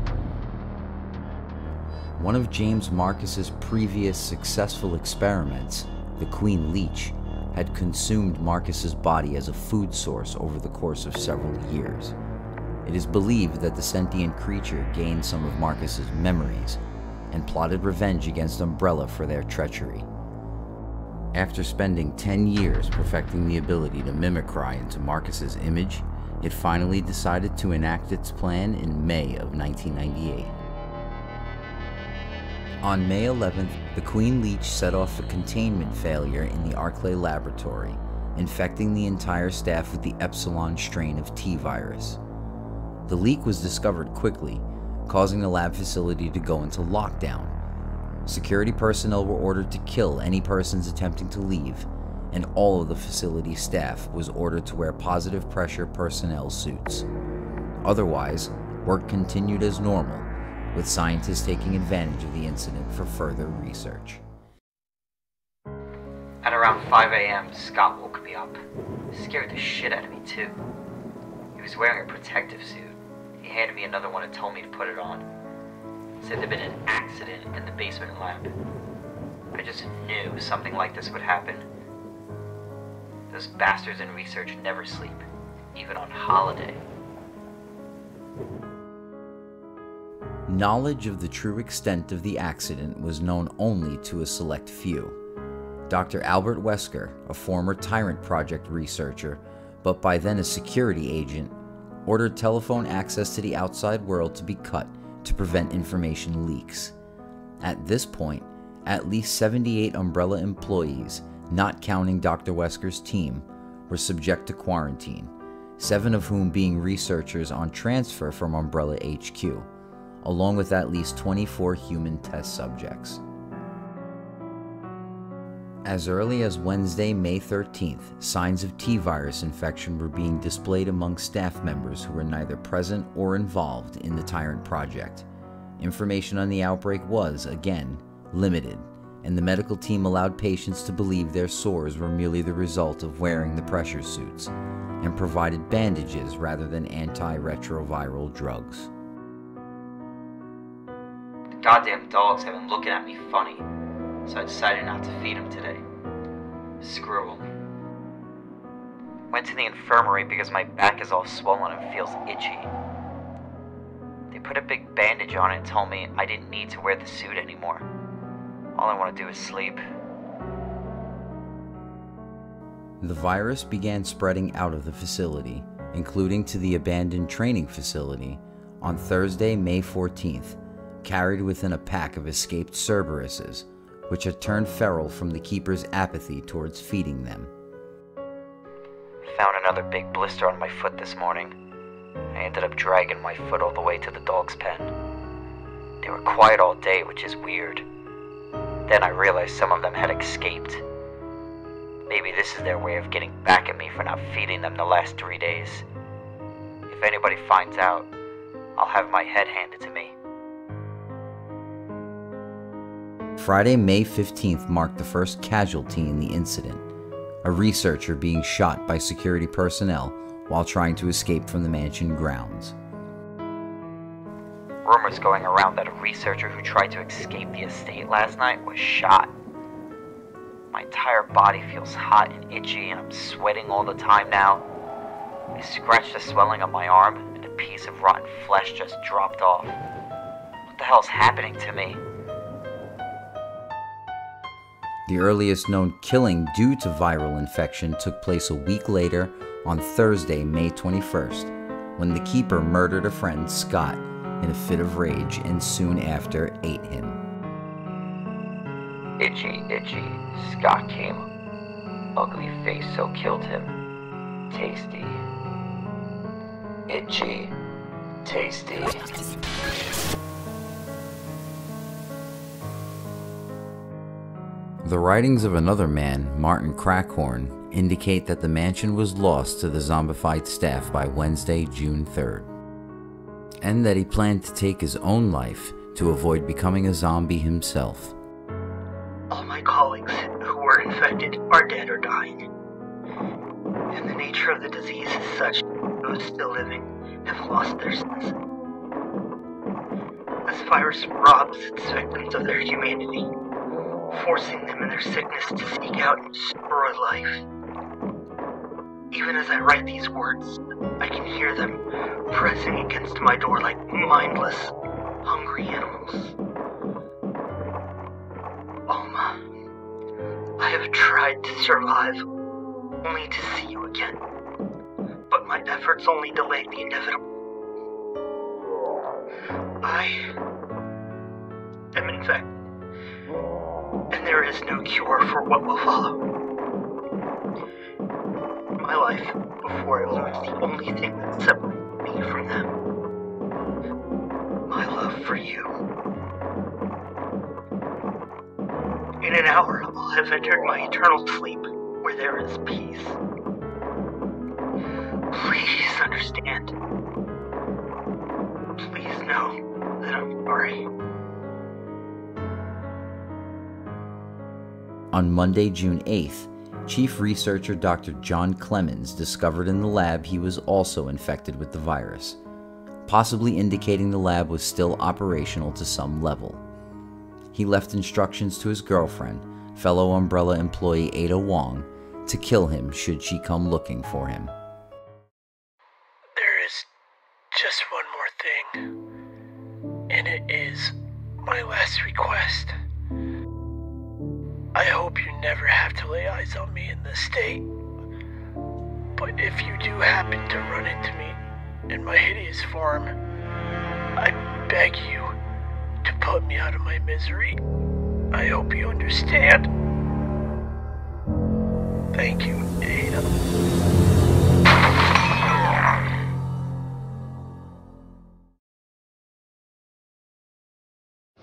One of James Marcus's previous successful experiments, the Queen Leech, had consumed Marcus's body as a food source over the course of several years. It is believed that the sentient creature gained some of Marcus's memories and plotted revenge against Umbrella for their treachery. After spending 10 years perfecting the ability to mimicry into Marcus's image, it finally decided to enact its plan in May of 1998. On May 11th, the Queen Leech set off a containment failure in the Arklay laboratory, infecting the entire staff with the Epsilon strain of T virus. The leak was discovered quickly, causing the lab facility to go into lockdown. Security personnel were ordered to kill any persons attempting to leave, and all of the facility staff was ordered to wear positive pressure personnel suits. Otherwise, work continued as normal, with scientists taking advantage of the incident for further research. At around 5 a.m., Scott woke me up. scared the shit out of me, too. He was wearing a protective suit. He handed me another one and told me to put it on. Said there'd been an accident in the basement lab. I just knew something like this would happen. Those bastards in research never sleep, even on holiday. Knowledge of the true extent of the accident was known only to a select few. Dr. Albert Wesker, a former Tyrant Project researcher, but by then a security agent, ordered telephone access to the outside world to be cut to prevent information leaks. At this point, at least 78 Umbrella employees, not counting Dr. Wesker's team, were subject to quarantine, seven of whom being researchers on transfer from Umbrella HQ, along with at least 24 human test subjects. As early as Wednesday, May 13th, signs of T virus infection were being displayed among staff members who were neither present or involved in the Tyrant project. Information on the outbreak was, again, limited, and the medical team allowed patients to believe their sores were merely the result of wearing the pressure suits, and provided bandages rather than antiretroviral drugs. Goddamn dogs have been looking at me funny so I decided not to feed him today. Screw him. Went to the infirmary because my back is all swollen and feels itchy. They put a big bandage on it and told me I didn't need to wear the suit anymore. All I want to do is sleep. The virus began spreading out of the facility, including to the abandoned training facility, on Thursday, May 14th, carried within a pack of escaped Cerberuses which had turned feral from the keeper's apathy towards feeding them. Found another big blister on my foot this morning. I ended up dragging my foot all the way to the dog's pen. They were quiet all day, which is weird. Then I realized some of them had escaped. Maybe this is their way of getting back at me for not feeding them the last three days. If anybody finds out, I'll have my head handed to me. Friday, May 15th marked the first casualty in the incident a researcher being shot by security personnel while trying to escape from the mansion grounds. Rumors going around that a researcher who tried to escape the estate last night was shot. My entire body feels hot and itchy, and I'm sweating all the time now. I scratched the swelling on my arm, and a piece of rotten flesh just dropped off. What the hell's happening to me? The earliest known killing due to viral infection took place a week later on Thursday, May 21st, when the keeper murdered a friend, Scott, in a fit of rage and soon after ate him. Itchy, itchy, Scott came. Ugly face so killed him. Tasty. Itchy. Tasty. The writings of another man, Martin Crackhorn, indicate that the mansion was lost to the zombified staff by Wednesday, June 3rd, and that he planned to take his own life to avoid becoming a zombie himself. All my colleagues who were infected are dead or dying. And the nature of the disease is such that those still living have lost their sense. This virus robs its victims of their humanity forcing them in their sickness to seek out and destroy life. Even as I write these words, I can hear them pressing against my door like mindless, hungry animals. Alma, I have tried to survive, only to see you again. But my efforts only delayed the inevitable. I am infected and there is no cure for what will follow. My life before I lose the only thing that separates me from them. My love for you. In an hour, I'll have entered my eternal sleep where there is peace. Please understand. Please know that I'm sorry. On Monday, June 8th, Chief Researcher Dr. John Clemens discovered in the lab he was also infected with the virus, possibly indicating the lab was still operational to some level. He left instructions to his girlfriend, fellow Umbrella employee Ada Wong, to kill him should she come looking for him. There is just one more thing, and it is my last request. I hope you never have to lay eyes on me in this state. But if you do happen to run into me in my hideous form, I beg you to put me out of my misery. I hope you understand. Thank you, Ada.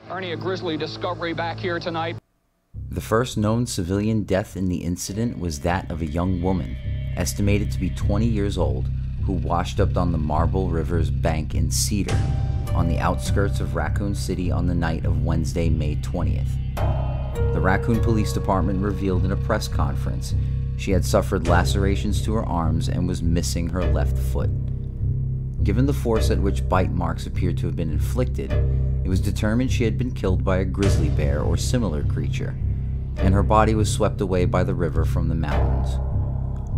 Ernie, a grisly discovery back here tonight. The first known civilian death in the incident was that of a young woman, estimated to be 20 years old, who washed up on the Marble River's bank in Cider, on the outskirts of Raccoon City on the night of Wednesday, May 20th. The Raccoon Police Department revealed in a press conference she had suffered lacerations to her arms and was missing her left foot. Given the force at which bite marks appeared to have been inflicted, it was determined she had been killed by a grizzly bear or similar creature, and her body was swept away by the river from the mountains.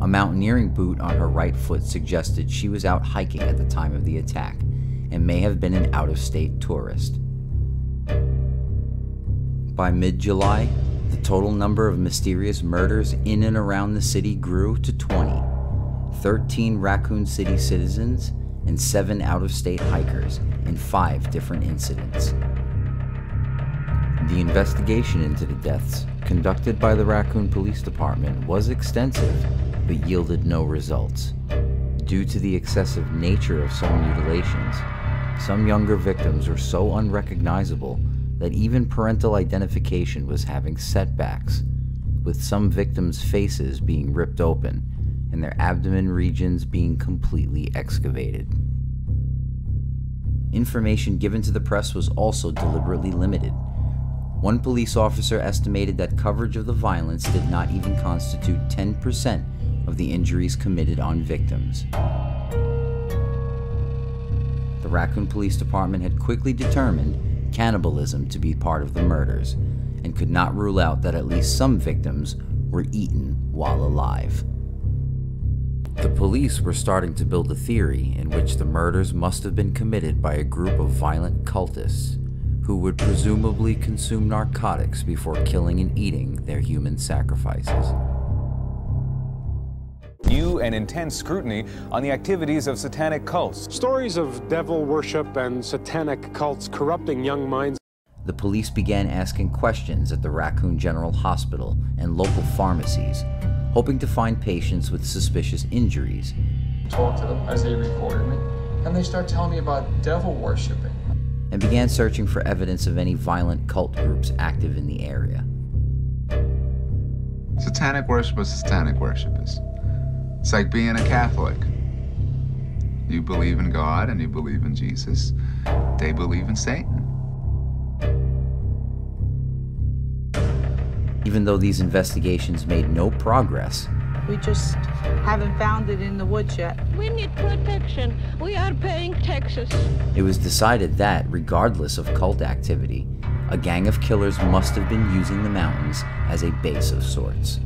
A mountaineering boot on her right foot suggested she was out hiking at the time of the attack and may have been an out of state tourist. By mid July, the total number of mysterious murders in and around the city grew to 20 13 Raccoon City citizens and 7 out of state hikers in 5 different incidents. The investigation into the deaths, conducted by the Raccoon Police Department, was extensive but yielded no results. Due to the excessive nature of some mutilations, some younger victims were so unrecognizable that even parental identification was having setbacks, with some victims' faces being ripped open and their abdomen regions being completely excavated. Information given to the press was also deliberately limited. One police officer estimated that coverage of the violence did not even constitute 10% of the injuries committed on victims. The Raccoon Police Department had quickly determined cannibalism to be part of the murders and could not rule out that at least some victims were eaten while alive. The police were starting to build a theory in which the murders must have been committed by a group of violent cultists who would presumably consume narcotics before killing and eating their human sacrifices. New and intense scrutiny on the activities of satanic cults. Stories of devil worship and satanic cults corrupting young minds. The police began asking questions at the Raccoon General Hospital and local pharmacies, hoping to find patients with suspicious injuries. Talk to them as they recorded me, and they start telling me about devil worshiping. And began searching for evidence of any violent cult groups active in the area. Satanic worship is satanic worship is. It's like being a Catholic. You believe in God and you believe in Jesus. They believe in Satan. Even though these investigations made no progress, we just haven't found it in the woods yet. We need protection. We are paying taxes. It was decided that, regardless of cult activity, a gang of killers must have been using the mountains as a base of sorts.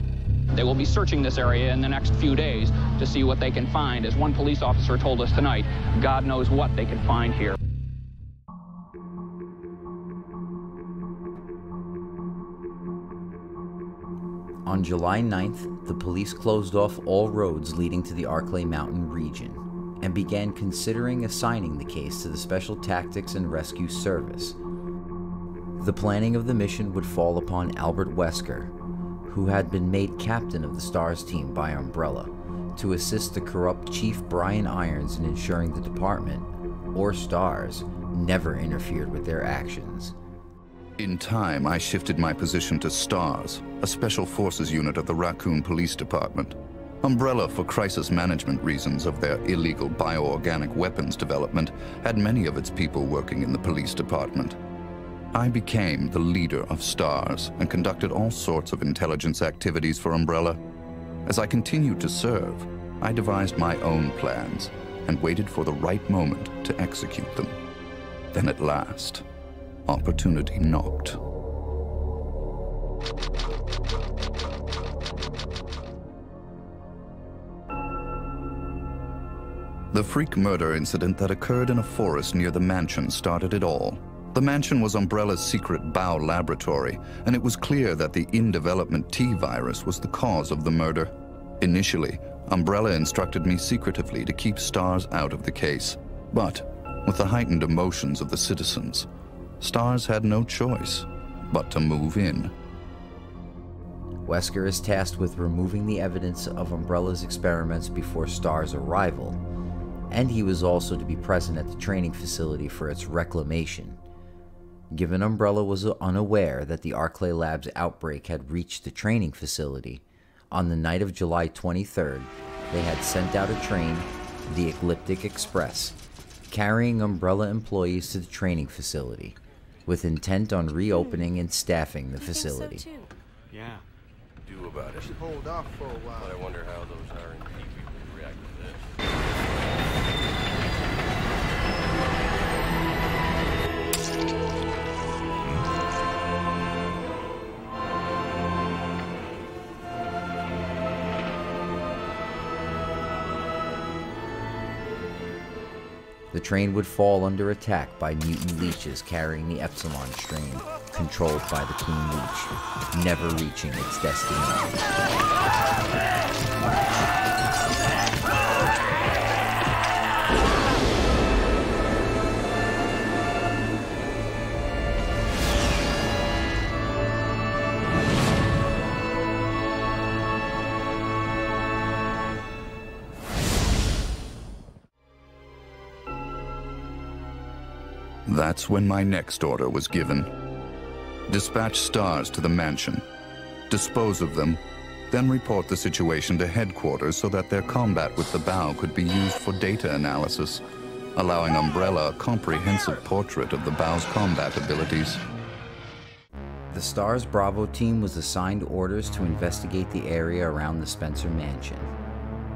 They will be searching this area in the next few days to see what they can find. As one police officer told us tonight, God knows what they can find here. On July 9th, the police closed off all roads leading to the Arklay Mountain region and began considering assigning the case to the Special Tactics and Rescue Service. The planning of the mission would fall upon Albert Wesker, who had been made captain of the STARS team by Umbrella, to assist the corrupt Chief Brian Irons in ensuring the department, or STARS, never interfered with their actions. In time, I shifted my position to STARS, a special forces unit of the Raccoon Police Department. Umbrella, for crisis management reasons of their illegal bioorganic weapons development, had many of its people working in the police department. I became the leader of STARS and conducted all sorts of intelligence activities for Umbrella. As I continued to serve, I devised my own plans and waited for the right moment to execute them. Then at last, opportunity knocked. The freak murder incident that occurred in a forest near the mansion started it all. The mansion was Umbrella's secret bow laboratory, and it was clear that the in-development T virus was the cause of the murder. Initially, Umbrella instructed me secretively to keep STARS out of the case. But, with the heightened emotions of the citizens, STARS had no choice but to move in. Wesker is tasked with removing the evidence of Umbrella's experiments before Star's arrival, and he was also to be present at the training facility for its reclamation. Given Umbrella was unaware that the Arklay Labs outbreak had reached the training facility, on the night of July 23rd, they had sent out a train, the Ecliptic Express, carrying Umbrella employees to the training facility, with intent on reopening and staffing the facility. Yeah. Do about it. Hold off for a while. But I wonder how those R&D people The train would fall under attack by mutant leeches carrying the Epsilon strain, controlled by the Queen Leech, never reaching its destination. When my next order was given. Dispatch STARS to the mansion, dispose of them, then report the situation to headquarters so that their combat with the BOW could be used for data analysis, allowing Umbrella a comprehensive portrait of the BOW's combat abilities. The STARS Bravo team was assigned orders to investigate the area around the Spencer Mansion.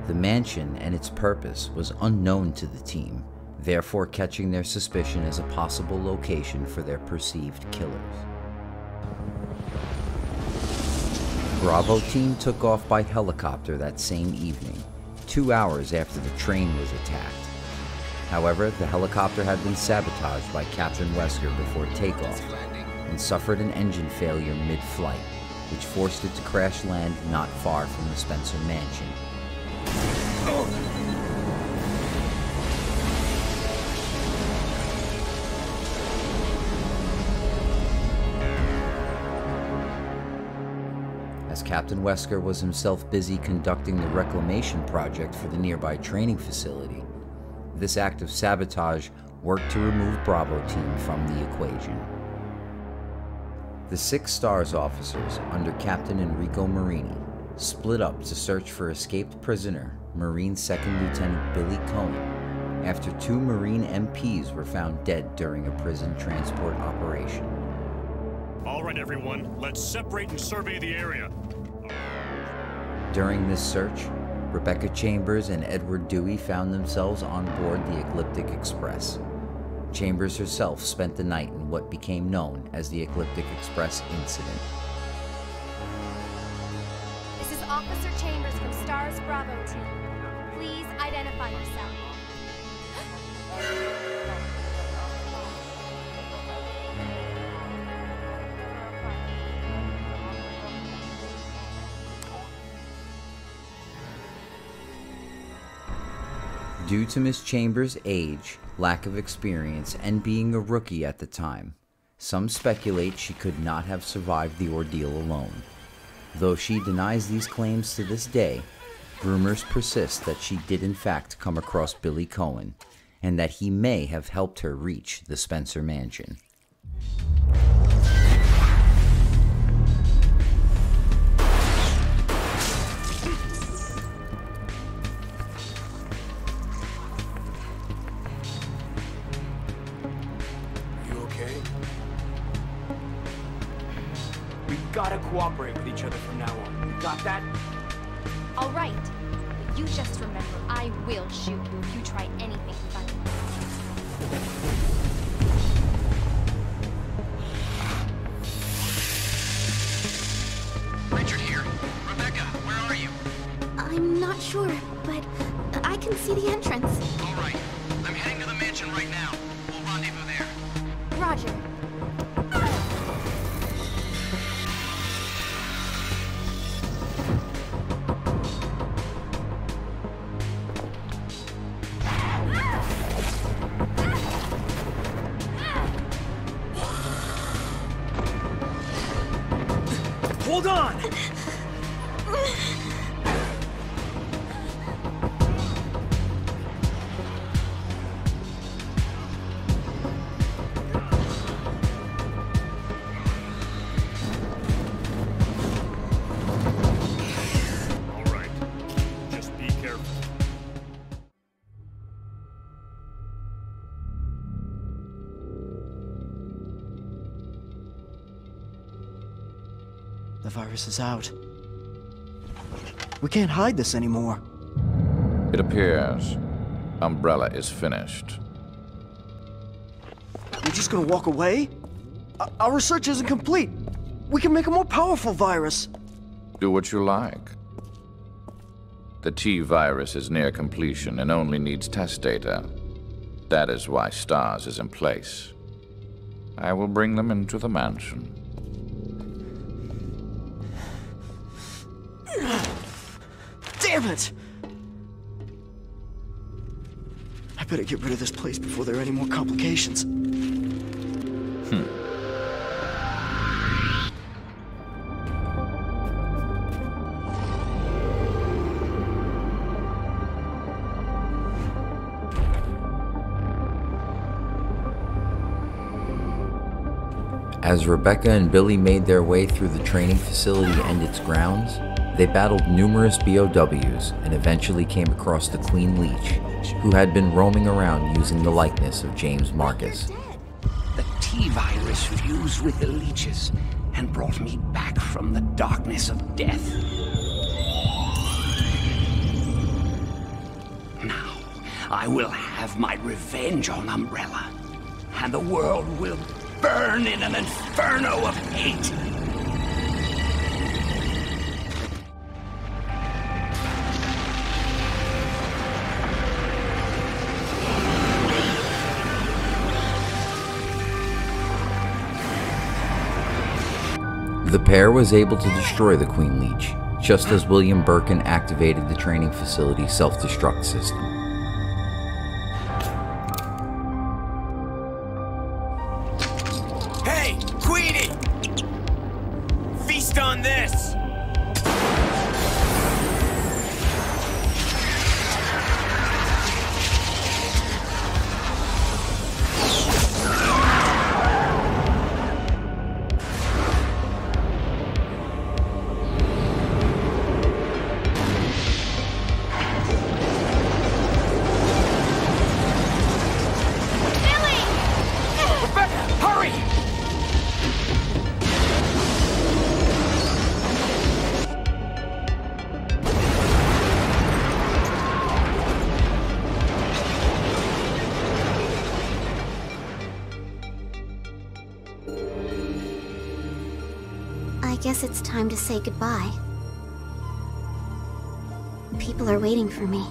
The mansion and its purpose was unknown to the team, therefore catching their suspicion as a possible location for their perceived killers. Bravo team took off by helicopter that same evening, two hours after the train was attacked. However, the helicopter had been sabotaged by Captain Wesker before takeoff and suffered an engine failure mid-flight, which forced it to crash land not far from the Spencer Mansion. As Captain Wesker was himself busy conducting the reclamation project for the nearby training facility, this act of sabotage worked to remove Bravo team from the equation. The six STARS officers, under Captain Enrico Marini, split up to search for escaped prisoner, Marine Second Lieutenant Billy Coen, after two Marine MPs were found dead during a prison transport operation. All right, everyone, let's separate and survey the area. During this search, Rebecca Chambers and Edward Dewey found themselves on board the Ecliptic Express. Chambers herself spent the night in what became known as the Ecliptic Express incident. This is Officer Chambers from STARS Bravo team. Please identify yourself. (gasps) Due to Miss Chambers' age, lack of experience, and being a rookie at the time, some speculate she could not have survived the ordeal alone. Though she denies these claims to this day, rumors persist that she did in fact come across Billy Coen, and that he may have helped her reach the Spencer Mansion. Cooperate with each other from now on. You got that? All right. But you just remember, I will shoot you if you try anything funny. Richard here. Rebecca, where are you? I'm not sure, but I can see the entrance. Virus is out. We can't hide this anymore. It appears Umbrella is finished. You're just gonna walk away? Our research isn't complete. We can make a more powerful virus. Do what you like. The T virus is near completion and only needs test data. That is why STARS is in place. I will bring them into the mansion. I better get rid of this place before there are any more complications. Hmm. As Rebecca and Billy made their way through the training facility and its grounds, they battled numerous BOWs and eventually came across the Queen Leech, who had been roaming around using the likeness of James Marcus. The T-virus fused with the leeches and brought me back from the darkness of death. Now, I will have my revenge on Umbrella, and the world will burn in an inferno of hate. The pair was able to destroy the Queen Leech, just as William Birkin activated the training facility's self destruct system. Hey, Queenie! Feast on this! Guess it's time to say goodbye. People are waiting for me.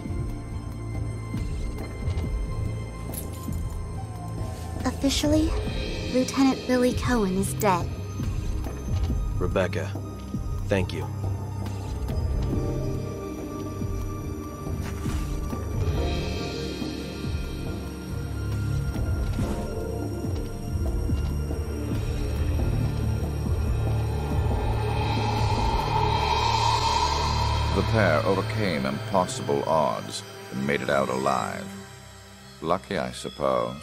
Officially, Lieutenant Billy Coen is dead. Rebecca, thank you. Overcame impossible odds and made it out alive. Lucky, I suppose.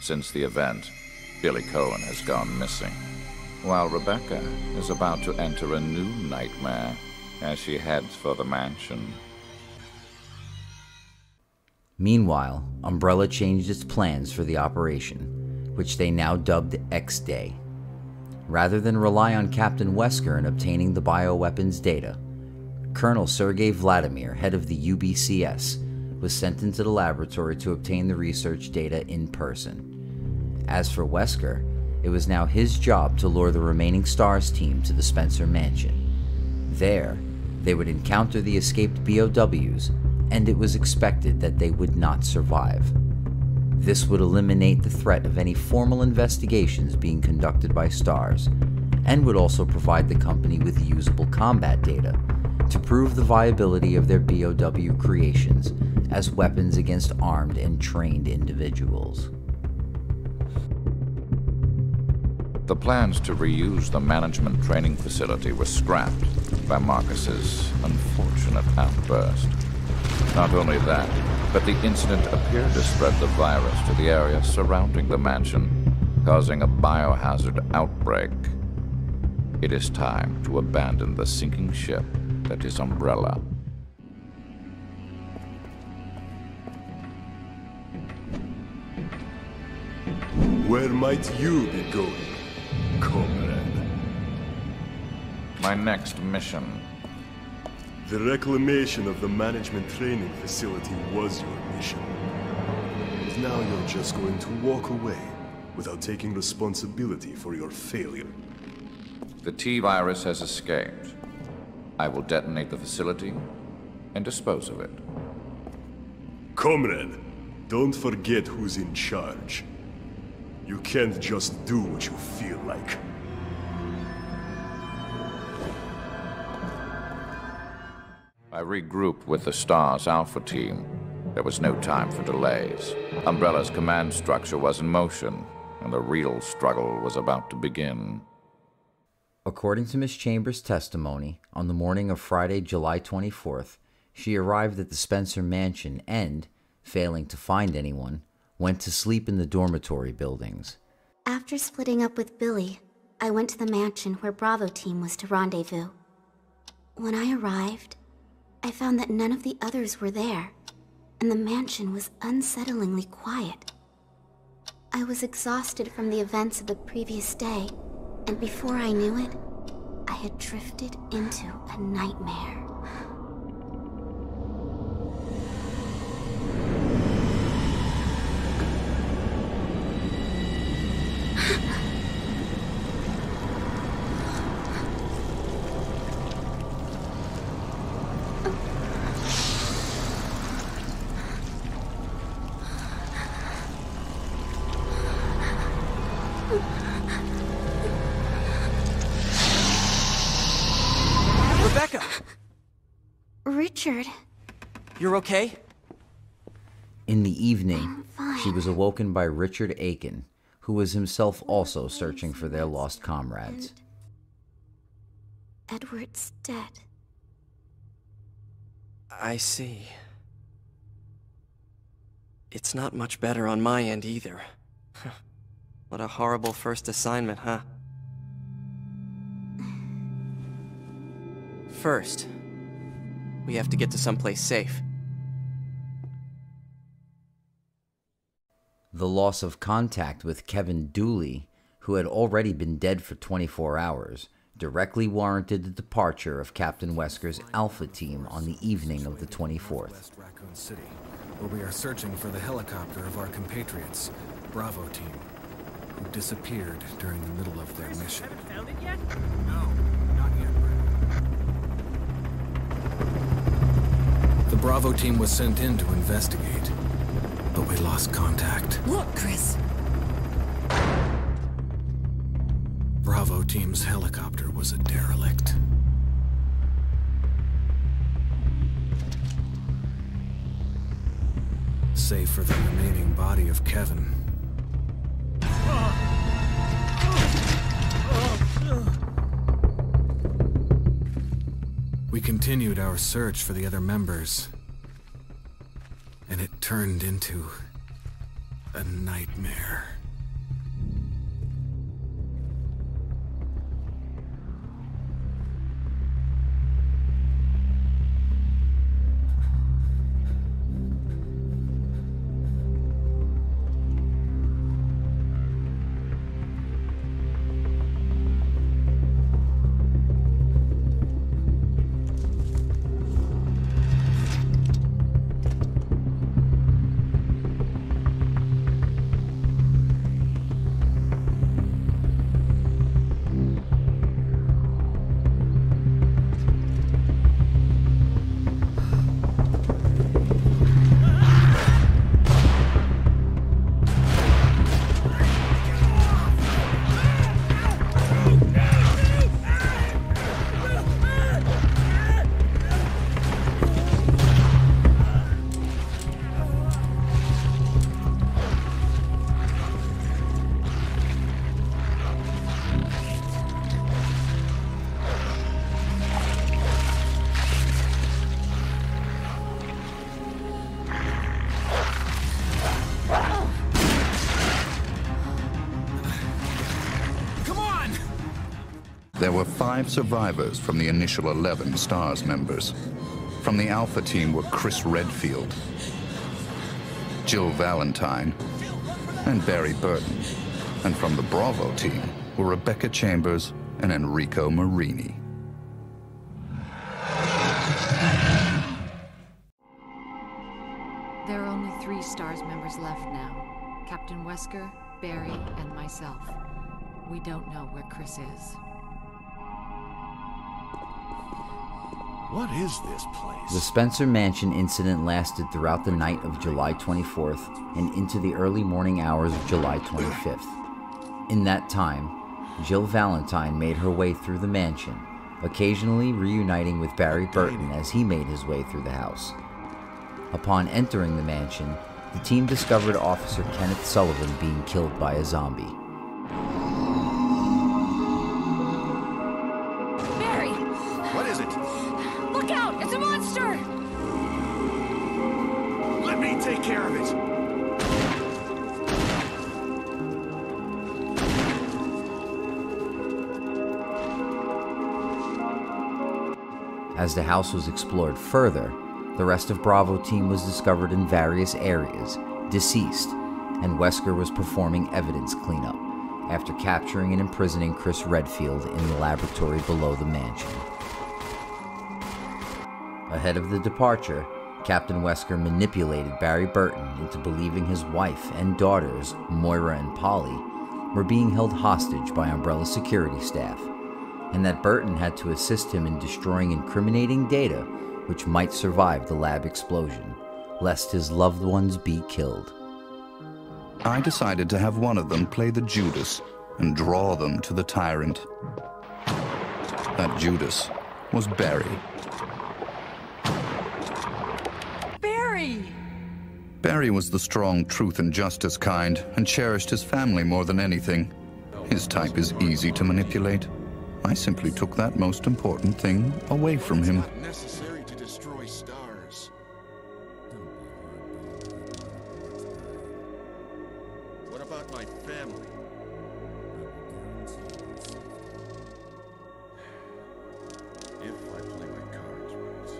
Since the event, Billy Coen has gone missing, while Rebecca is about to enter a new nightmare as she heads for the mansion. Meanwhile, Umbrella changed its plans for the operation, which they now dubbed X Day. Rather than rely on Captain Wesker in obtaining the bioweapons data, Colonel Sergei Vladimir, head of the UBCS, was sent into the laboratory to obtain the research data in person. As for Wesker, it was now his job to lure the remaining STARS team to the Spencer Mansion. There, they would encounter the escaped BOWs, and it was expected that they would not survive. This would eliminate the threat of any formal investigations being conducted by STARS, and would also provide the company with usable combat data to prove the viability of their BOW creations as weapons against armed and trained individuals. The plans to reuse the management training facility were scrapped by Marcus's unfortunate outburst. Not only that, but the incident appeared to spread the virus to the area surrounding the mansion, causing a biohazard outbreak. It is time to abandon the sinking ship that is Umbrella. Where might you be going, comrade? My next mission. The reclamation of the management training facility was your mission. And now you're just going to walk away without taking responsibility for your failure. The T-Virus has escaped. I will detonate the facility and dispose of it. Comrade, don't forget who's in charge. You can't just do what you feel like. I regrouped with the STARS Alpha team. There was no time for delays. Umbrella's command structure was in motion, and the real struggle was about to begin. According to Miss Chambers' testimony, on the morning of Friday, July 24th, she arrived at the Spencer mansion and, failing to find anyone, went to sleep in the dormitory buildings. After splitting up with Billy, I went to the mansion where Bravo team was to rendezvous. When I arrived, I found that none of the others were there, and the mansion was unsettlingly quiet. I was exhausted from the events of the previous day, and before I knew it, I had drifted into a nightmare. Okay? In the evening, she was awoken by Richard Aiken, who was himself also searching for their lost comrades. Edward's dead. I see. It's not much better on my end either. (laughs) what a horrible first assignment, huh? First, we have to get to someplace safe. The loss of contact with Kevin Dooley, who had already been dead for 24 hours, directly warranted the departure of Captain Wesker's Alpha team on the evening of the 24th. Raccoon City, where we are searching for the helicopter of our compatriots, Bravo team, who disappeared during the middle of their mission. Found it yet? No, not yet, The Bravo team was sent in to investigate, but we lost contact. Look, Chris. Bravo team's helicopter was a derelict. Save for the remaining body of Kevin. We continued our search for the other members, and it turned into a nightmare. five survivors from the initial 11 STARS members. From the Alpha team were Chris Redfield, Jill Valentine, and Barry Burton. And from the Bravo team were Rebecca Chambers and Enrico Marini. There are only three STARS members left now. Captain Wesker, Barry, and myself. We don't know where Chris is. What is this place? The Spencer Mansion incident lasted throughout the night of July 24th and into the early morning hours of July 25th. In that time, Jill Valentine made her way through the mansion, occasionally reuniting with Barry Burton as he made his way through the house. Upon entering the mansion, the team discovered Officer Kenneth Sullivan being killed by a zombie. As the house was explored further, the rest of Bravo team was discovered in various areas, deceased, and Wesker was performing evidence cleanup after capturing and imprisoning Chris Redfield in the laboratory below the mansion. Ahead of the departure, Captain Wesker manipulated Barry Burton into believing his wife and daughters, Moira and Polly, were being held hostage by Umbrella security staff, and that Burton had to assist him in destroying incriminating data which might survive the lab explosion, lest his loved ones be killed. I decided to have one of them play the Judas and draw them to the tyrant. That Judas was Barry. Barry! Barry was the strong truth and justice kind and cherished his family more than anything. His type is easy to manipulate. I simply took that most important thing away from him. Necessary to destroy STARS. What about my family? If I play my cards right.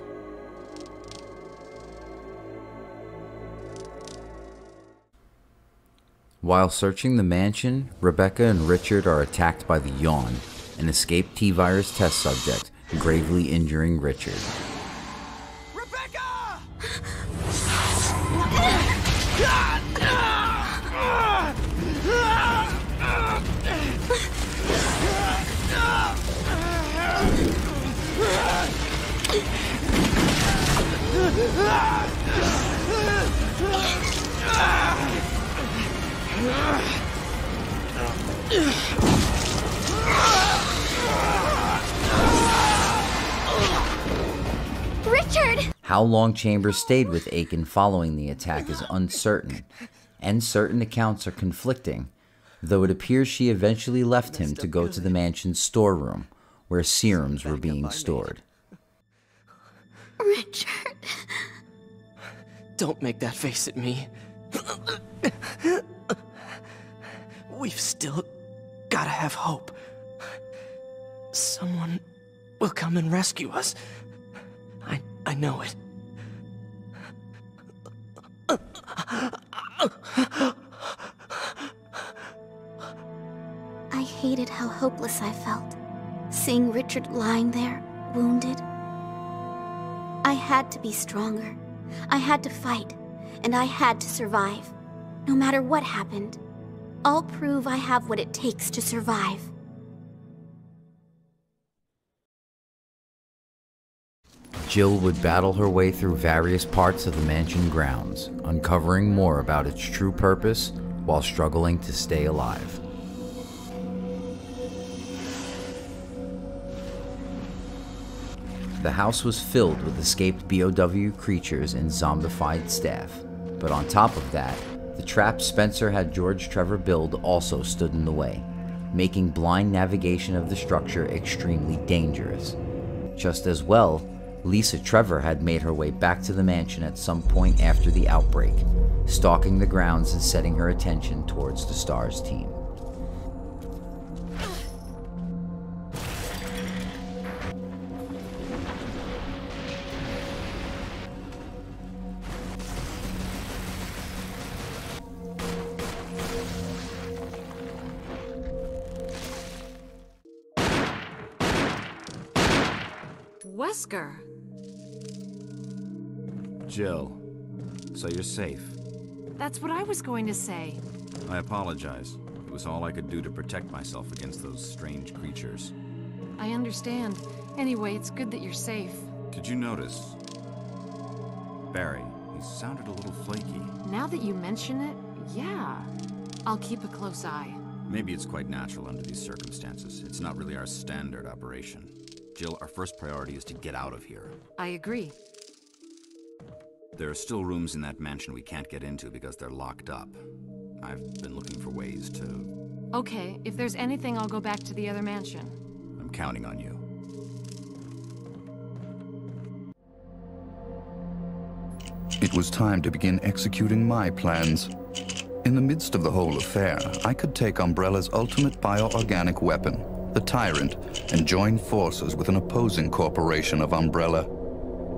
While searching the mansion, Rebecca and Richard are attacked by the Yawn, an escaped T virus test subject, gravely injuring Richard. How long Chambers stayed with Aiken following the attack is uncertain, and certain accounts are conflicting, though it appears she eventually left him to go to the mansion's storeroom, where serums were being stored. Richard. Don't make that face at me. We've still gotta have hope. Someone will come and rescue us. I know it. I hated how hopeless I felt, seeing Richard lying there, wounded. I had to be stronger. I had to fight, and I had to survive. No matter what happened, I'll prove I have what it takes to survive. Jill would battle her way through various parts of the mansion grounds, uncovering more about its true purpose while struggling to stay alive. The house was filled with escaped BOW creatures and zombified staff, but on top of that, the trap Spencer had George Trevor build also stood in the way, making blind navigation of the structure extremely dangerous. Just as well, Lisa Trevor had made her way back to the mansion at some point after the outbreak, stalking the grounds and setting her attention towards the STARS team. Wesker! Jill, so you're safe. That's what I was going to say. I apologize. It was all I could do to protect myself against those strange creatures. I understand. Anyway, it's good that you're safe. Did you notice? Barry, he sounded a little flaky. Now that you mention it, yeah. I'll keep a close eye. Maybe it's quite natural under these circumstances. It's not really our standard operation. Jill, our first priority is to get out of here. I agree. There are still rooms in that mansion we can't get into because they're locked up. I've been looking for ways to... Okay, if there's anything, I'll go back to the other mansion. I'm counting on you. It was time to begin executing my plans. In the midst of the whole affair, I could take Umbrella's ultimate bioorganic weapon, the Tyrant, and join forces with an opposing corporation of Umbrella.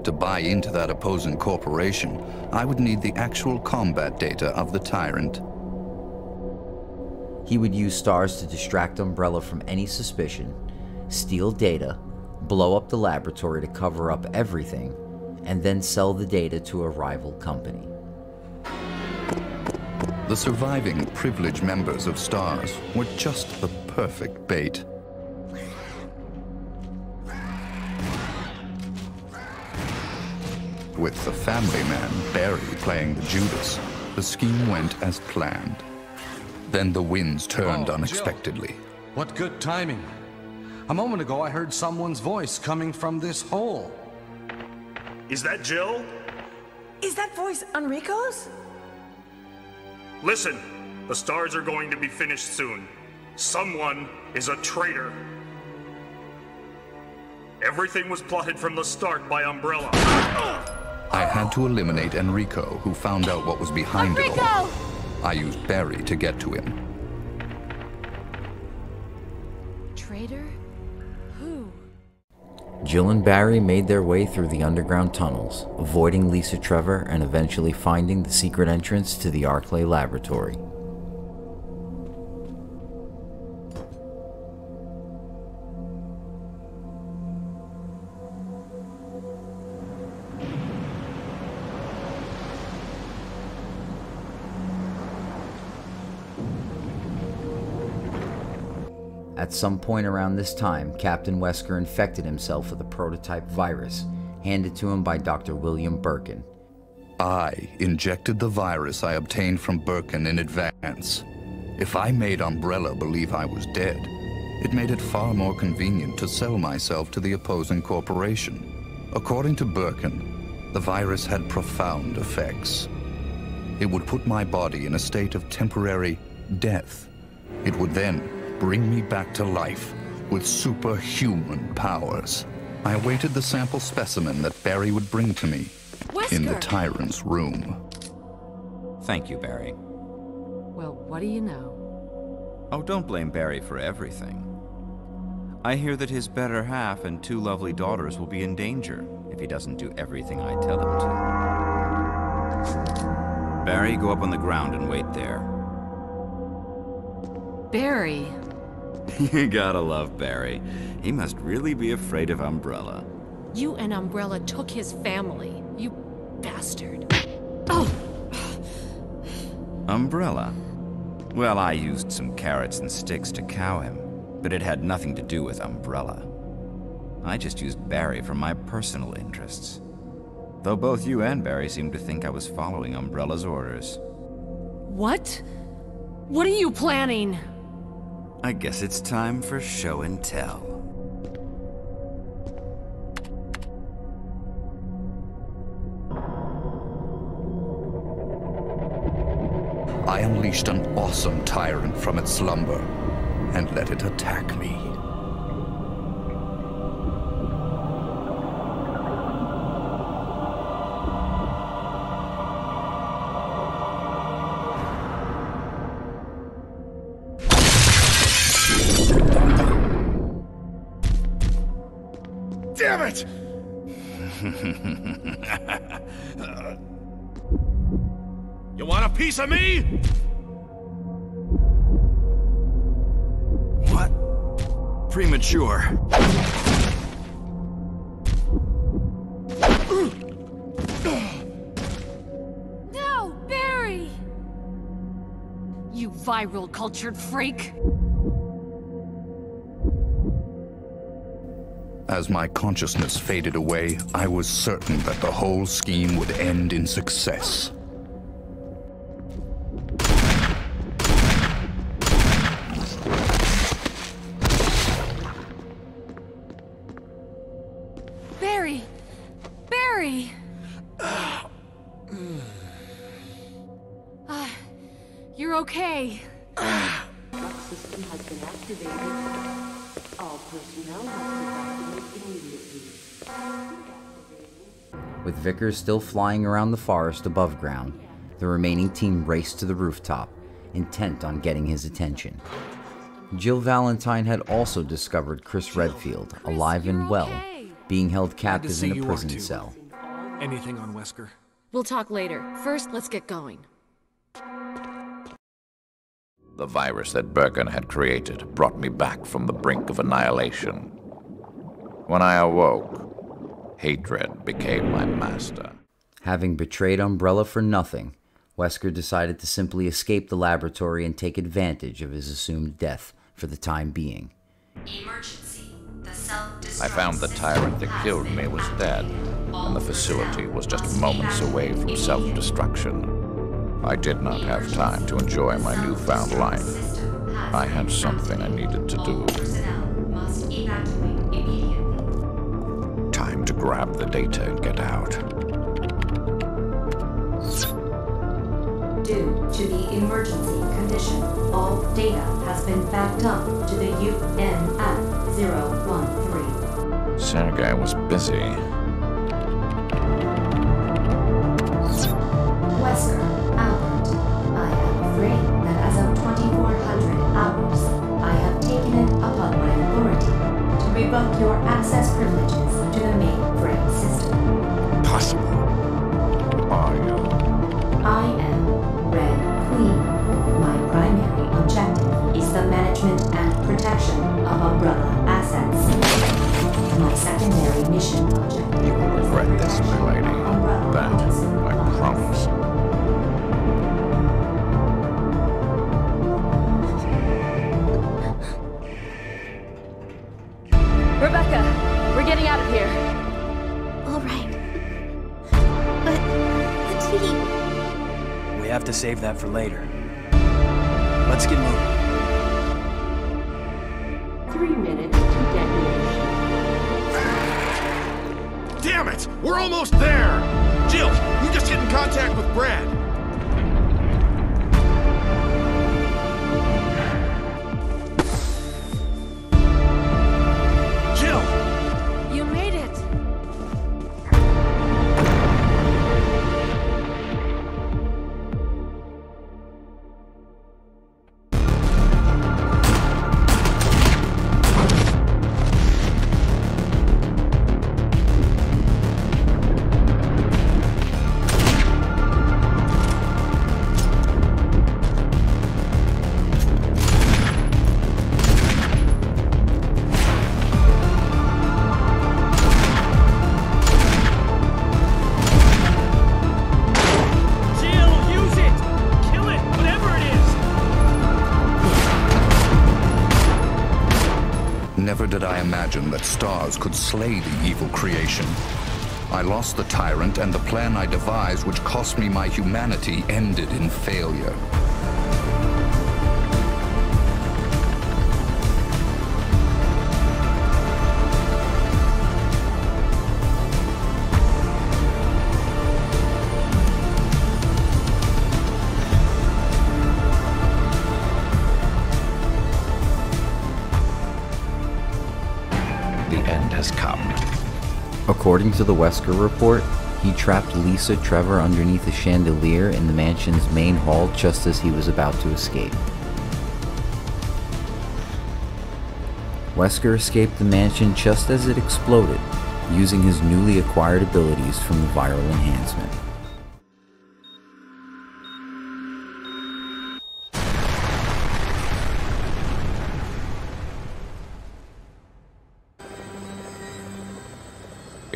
To buy into that opposing corporation, I would need the actual combat data of the Tyrant. He would use STARS to distract Umbrella from any suspicion, steal data, blow up the laboratory to cover up everything, and then sell the data to a rival company. The surviving privileged members of STARS were just the perfect bait. With the family man, Barry, playing the Judas, the scheme went as planned. Then the winds turned Oh, Jill. unexpectedly. What good timing. A moment ago, I heard someone's voice coming from this hole. Is that Jill? Is that voice Enrico's? Listen, the STARS are going to be finished soon. Someone is a traitor. Everything was plotted from the start by Umbrella. I had to eliminate Enrico, who found out what was behind it all. I used Barry to get to him. Traitor? Who? Jill and Barry made their way through the underground tunnels, avoiding Lisa Trevor and eventually finding the secret entrance to the Arklay laboratory. At some point around this time, Captain Wesker infected himself with a prototype virus handed to him by Dr. William Birkin. I injected the virus I obtained from Birkin in advance. If I made Umbrella believe I was dead, it made it far more convenient to sell myself to the opposing corporation. According to Birkin, the virus had profound effects. It would put my body in a state of temporary death. It would then bring me back to life with superhuman powers. I awaited the sample specimen that Barry would bring to me in the Tyrant's room. Thank you, Barry. Well, what do you know? Oh, don't blame Barry for everything. I hear that his better half and two lovely daughters will be in danger if he doesn't do everything I tell him to. Barry, go up on the ground and wait there. Barry. (laughs) you gotta love Barry. He must really be afraid of Umbrella. You and Umbrella took his family. You bastard. Oh! (sighs) Umbrella? Well, I used some carrots and sticks to cow him, but it had nothing to do with Umbrella. I just used Barry for my personal interests. Though both you and Barry seemed to think I was following Umbrella's orders. What? What are you planning? I guess it's time for show and tell. I unleashed an awesome tyrant from its slumber and let it attack me. Piece of me? What? Premature. No, Barry! You viral cultured freak! As my consciousness faded away, I was certain that the whole scheme would end in success. Vickers still flying around the forest above ground, the remaining team raced to the rooftop, intent on getting his attention. Jill Valentine had also discovered Chris Redfield, alive and well, being held captive in a prison cell. Anything on Wesker? We'll talk later. First, let's get going. The virus that Birkin had created brought me back from the brink of annihilation. When I awoke, hatred became my master. Having betrayed Umbrella for nothing, Wesker decided to simply escape the laboratory and take advantage of his assumed death for the time being. Emergency. The self I found the tyrant that killed me was dead, and the facility was just moments away from self destruction. I did not have time to enjoy my newfound life. I had something I needed to do. Must evacuate immediately. Time to grab the data and get out. Due to the emergency condition, all data has been backed up to the UMF 013. Sergei was busy. Save that for later. Let's get moving. Stars could slay the evil creation. I lost the tyrant, and the plan I devised, which cost me my humanity, ended in failure. According to the Wesker report, he trapped Lisa Trevor underneath a chandelier in the mansion's main hall just as he was about to escape. Wesker escaped the mansion just as it exploded, using his newly acquired abilities from the viral enhancement.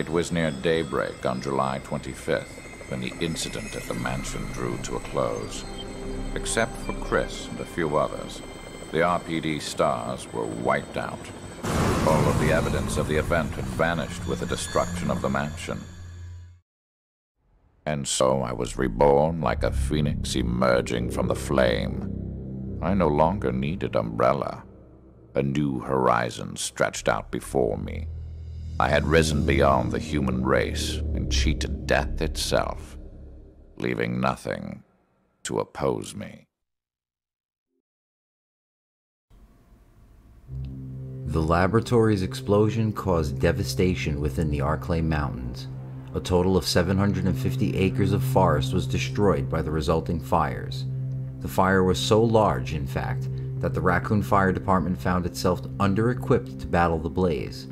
It was near daybreak on July 25th when the incident at the mansion drew to a close. Except for Chris and a few others, the RPD STARS were wiped out. All of the evidence of the event had vanished with the destruction of the mansion. And so I was reborn like a phoenix emerging from the flame. I no longer needed Umbrella. A new horizon stretched out before me. I had risen beyond the human race and cheated death itself, leaving nothing to oppose me. The laboratory's explosion caused devastation within the Arklay Mountains. A total of 750 acres of forest was destroyed by the resulting fires. The fire was so large, in fact, that the Raccoon Fire Department found itself under-equipped to battle the blaze.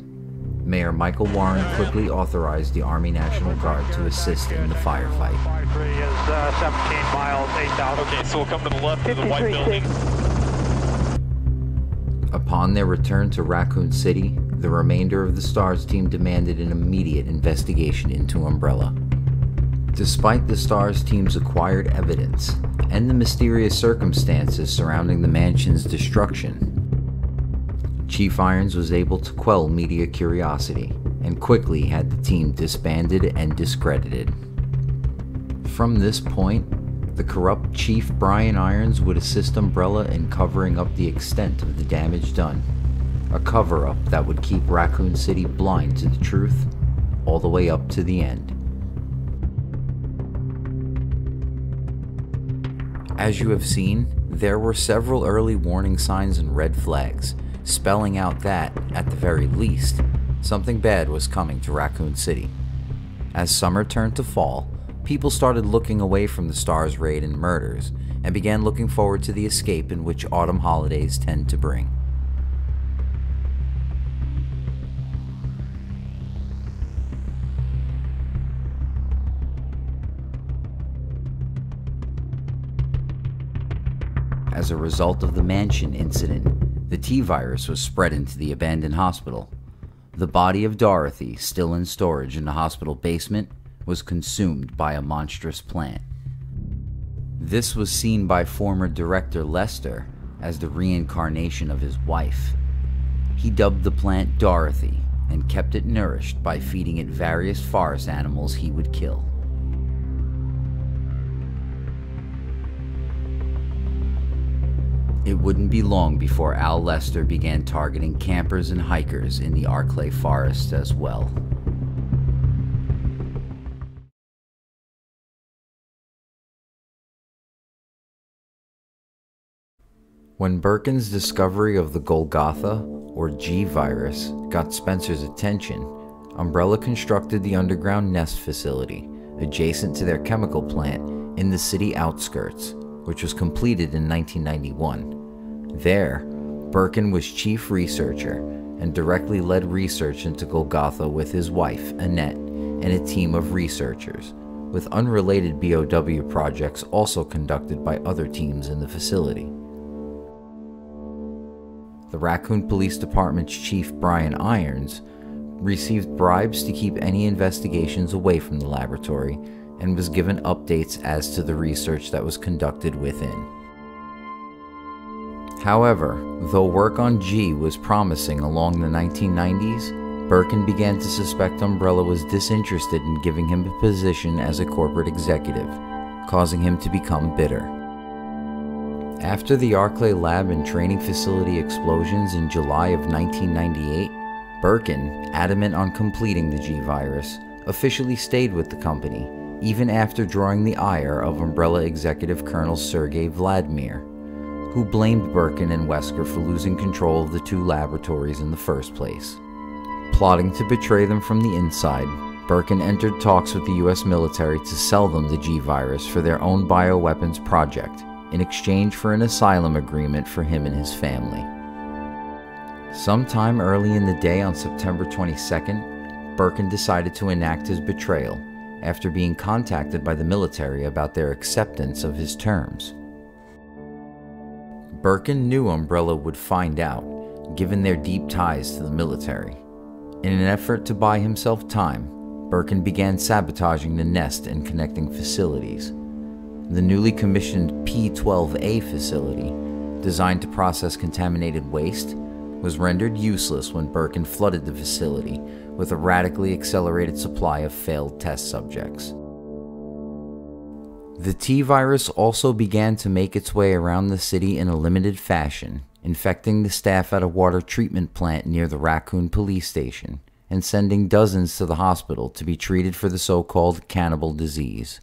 Mayor Michael Warren quickly authorized the Army National Guard to assist in the firefight. is uh, 17 miles, 8,000. Okay, so we'll come to the left of the white building. Upon their return to Raccoon City, the remainder of the STARS team demanded an immediate investigation into Umbrella. Despite the STARS team's acquired evidence and the mysterious circumstances surrounding the mansion's destruction, Chief Irons was able to quell media curiosity and quickly had the team disbanded and discredited. From this point, the corrupt Chief Brian Irons would assist Umbrella in covering up the extent of the damage done. A cover up that would keep Raccoon City blind to the truth all the way up to the end. As you have seen, there were several early warning signs and red flags, spelling out that, at the very least, something bad was coming to Raccoon City. As summer turned to fall, people started looking away from the STARS raid and murders and began looking forward to the escape in which autumn holidays tend to bring. As a result of the mansion incident, the T virus was spread into the abandoned hospital. The body of Dorothy, still in storage in the hospital basement, was consumed by a monstrous plant. This was seen by former director Lester as the reincarnation of his wife. He dubbed the plant Dorothy and kept it nourished by feeding it various forest animals he would kill. It wouldn't be long before Al Lester began targeting campers and hikers in the Arklay Forest as well. When Birkin's discovery of the Golgotha, or G virus, got Spencer's attention, Umbrella constructed the underground nest facility adjacent to their chemical plant in the city outskirts, which was completed in 1991. There, Birkin was chief researcher and directly led research into Golgotha with his wife, Annette, and a team of researchers, with unrelated BOW projects also conducted by other teams in the facility. The Raccoon Police Department's chief, Brian Irons, received bribes to keep any investigations away from the laboratory and was given updates as to the research that was conducted within. However, though work on G was promising along the 1990s, Birkin began to suspect Umbrella was disinterested in giving him a position as a corporate executive, causing him to become bitter. After the Arklay lab and training facility explosions in July of 1998, Birkin, adamant on completing the G virus, officially stayed with the company, even after drawing the ire of Umbrella Executive Colonel Sergei Vladimir, who blamed Birkin and Wesker for losing control of the two laboratories in the first place. Plotting to betray them from the inside, Birkin entered talks with the US military to sell them the G virus for their own bioweapons project in exchange for an asylum agreement for him and his family. Sometime early in the day on September 22nd, Birkin decided to enact his betrayal after being contacted by the military about their acceptance of his terms. Birkin knew Umbrella would find out, given their deep ties to the military. In an effort to buy himself time, Birkin began sabotaging the nest and connecting facilities. the newly commissioned P12A facility, designed to process contaminated waste, was rendered useless when Birkin flooded the facility with a radically accelerated supply of failed test subjects. The T virus also began to make its way around the city in a limited fashion, infecting the staff at a water treatment plant near the Raccoon police station and sending dozens to the hospital to be treated for the so called cannibal disease.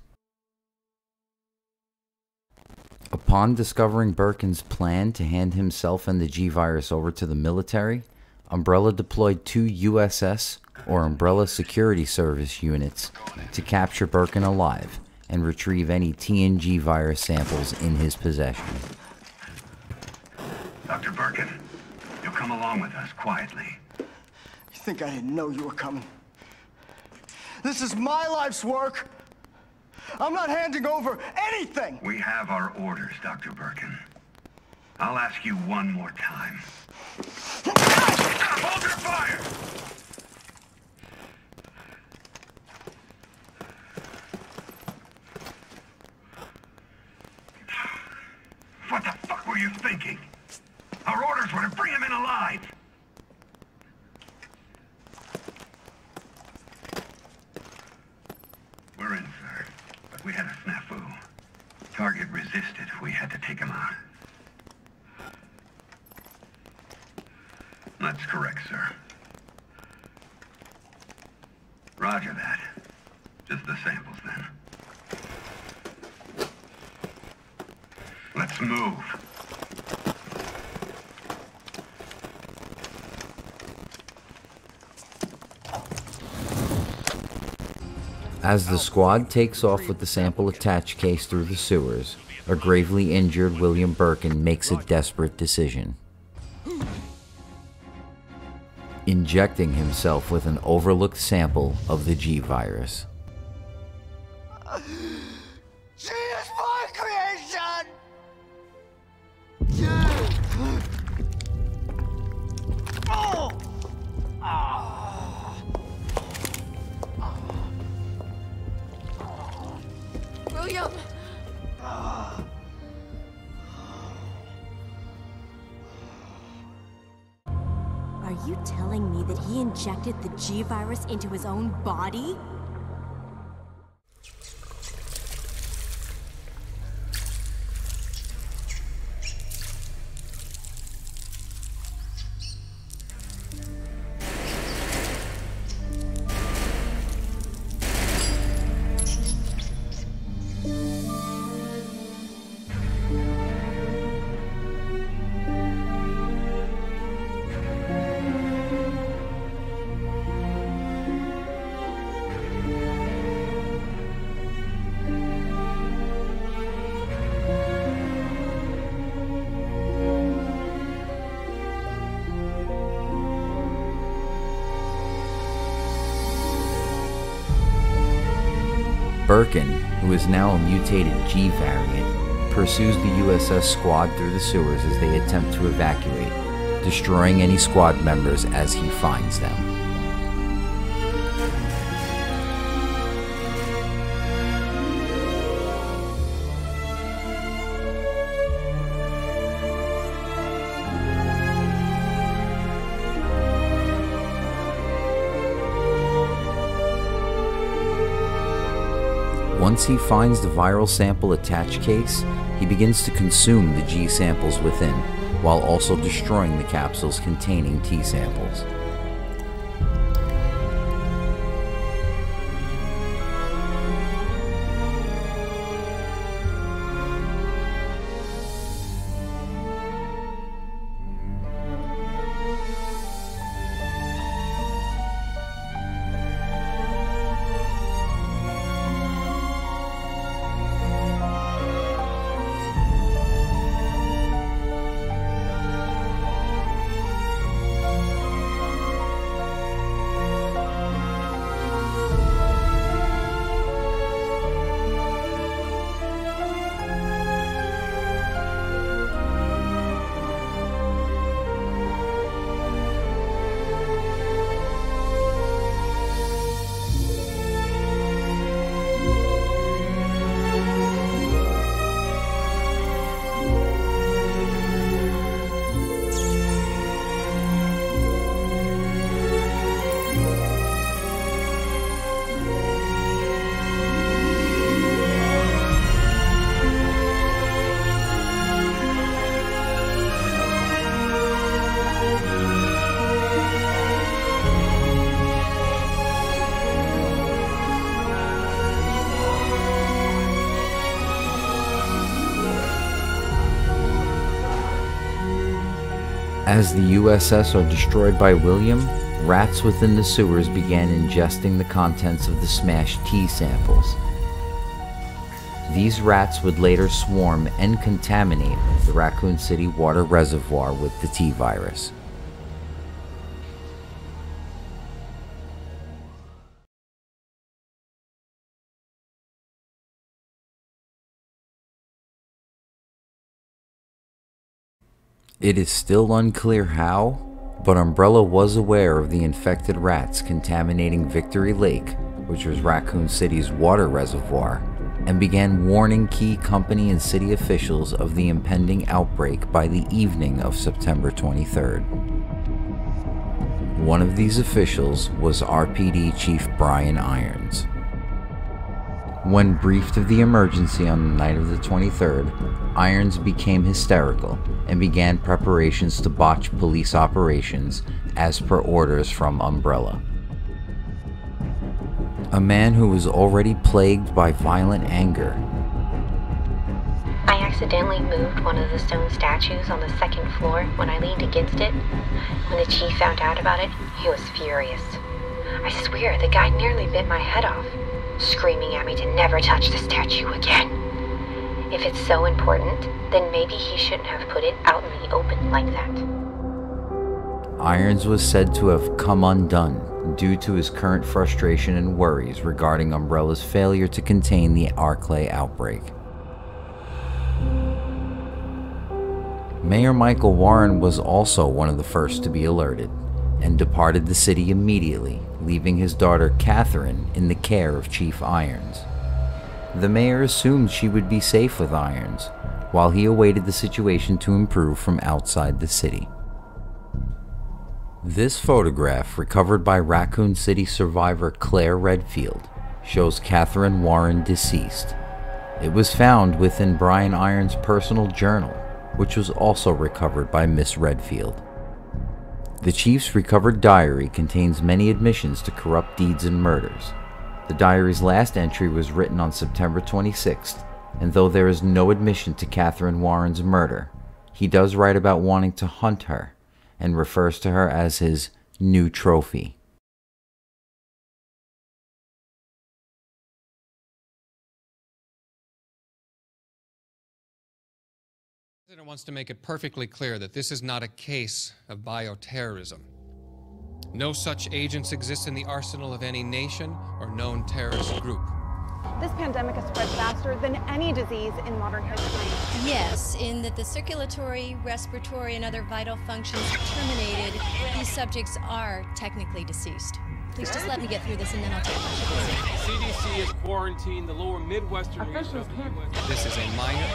Upon discovering Birkin's plan to hand himself and the G virus over to the military, Umbrella deployed two USS or Umbrella Security Service units to capture Birkin alive and retrieve any T and G virus samples in his possession. Dr. Birkin, you'll come along with us quietly. You think I didn't know you were coming? This is my life's work. I'm not handing over anything. We have our orders, Dr. Birkin. I'll ask you one more time. What the fuck were you thinking? Our orders were to bring him in alive. We're in, sir. But we had a snafu. Target resisted. We had to take him out. That's correct, sir. Roger that. Just the samples, then. Let's move. As the squad takes off with the sample attached case through the sewers, a gravely injured William Birkin makes a desperate decision. Injecting himself with an overlooked sample of the G virus. Injected the G virus into his own body? Birkin, who is now a mutated G variant, pursues the USS squad through the sewers as they attempt to evacuate, destroying any squad members as he finds them. Once he finds the viral sample attached case, he begins to consume the G samples within, while also destroying the capsules containing T samples. As the USS are destroyed by William, rats within the sewers began ingesting the contents of the smashed T samples. These rats would later swarm and contaminate the Raccoon City water reservoir with the T virus. It is still unclear how, but Umbrella was aware of the infected rats contaminating Victory Lake, which was Raccoon City's water reservoir, and began warning key company and city officials of the impending outbreak by the evening of September 23rd. One of these officials was RPD Chief Brian Irons. When briefed of the emergency on the night of the 23rd, Irons became hysterical and began preparations to botch police operations as per orders from Umbrella. A man who was already plagued by violent anger. I accidentally moved one of the stone statues on the second floor when I leaned against it. When the chief found out about it, he was furious. I swear the guy nearly bit my head off screaming at me to never touch the statue again. If it's so important, then maybe he shouldn't have put it out in the open like that. Irons was said to have come undone due to his current frustration and worries regarding Umbrella's failure to contain the Arklay outbreak. Mayor Michael Warren was also one of the first to be alerted and departed the city immediately, leaving his daughter Catherine in the care of Chief Irons. The mayor assumed she would be safe with Irons, while he awaited the situation to improve from outside the city. This photograph, recovered by Raccoon City survivor Claire Redfield, shows Catherine Warren deceased. It was found within Brian Irons' personal journal, which was also recovered by Miss Redfield. The chief's recovered diary contains many admissions to corrupt deeds and murders. The diary's last entry was written on September 26th, and though there is no admission to Catherine Warren's murder, he does write about wanting to hunt her and refers to her as his new trophy. Wants to make it perfectly clear that this is not a case of bioterrorism. No such agents exist in the arsenal of any nation or known terrorist group. This pandemic has spread faster than any disease in modern history. Yes, in that the circulatory, respiratory, and other vital functions terminated, these subjects are technically deceased. Please just let me get through this and then I'll take questions. CDC has quarantined the lower Midwestern region of the U.S. This is a minor,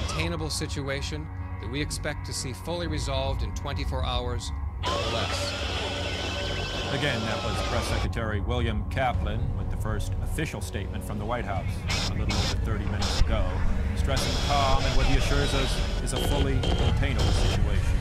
containable situation that we expect to see fully resolved in 24 hours or less. Again, that was Press Secretary William Kaplan with the first official statement from the White House a little over 30 minutes ago, stressing calm and what he assures us is a fully containable situation.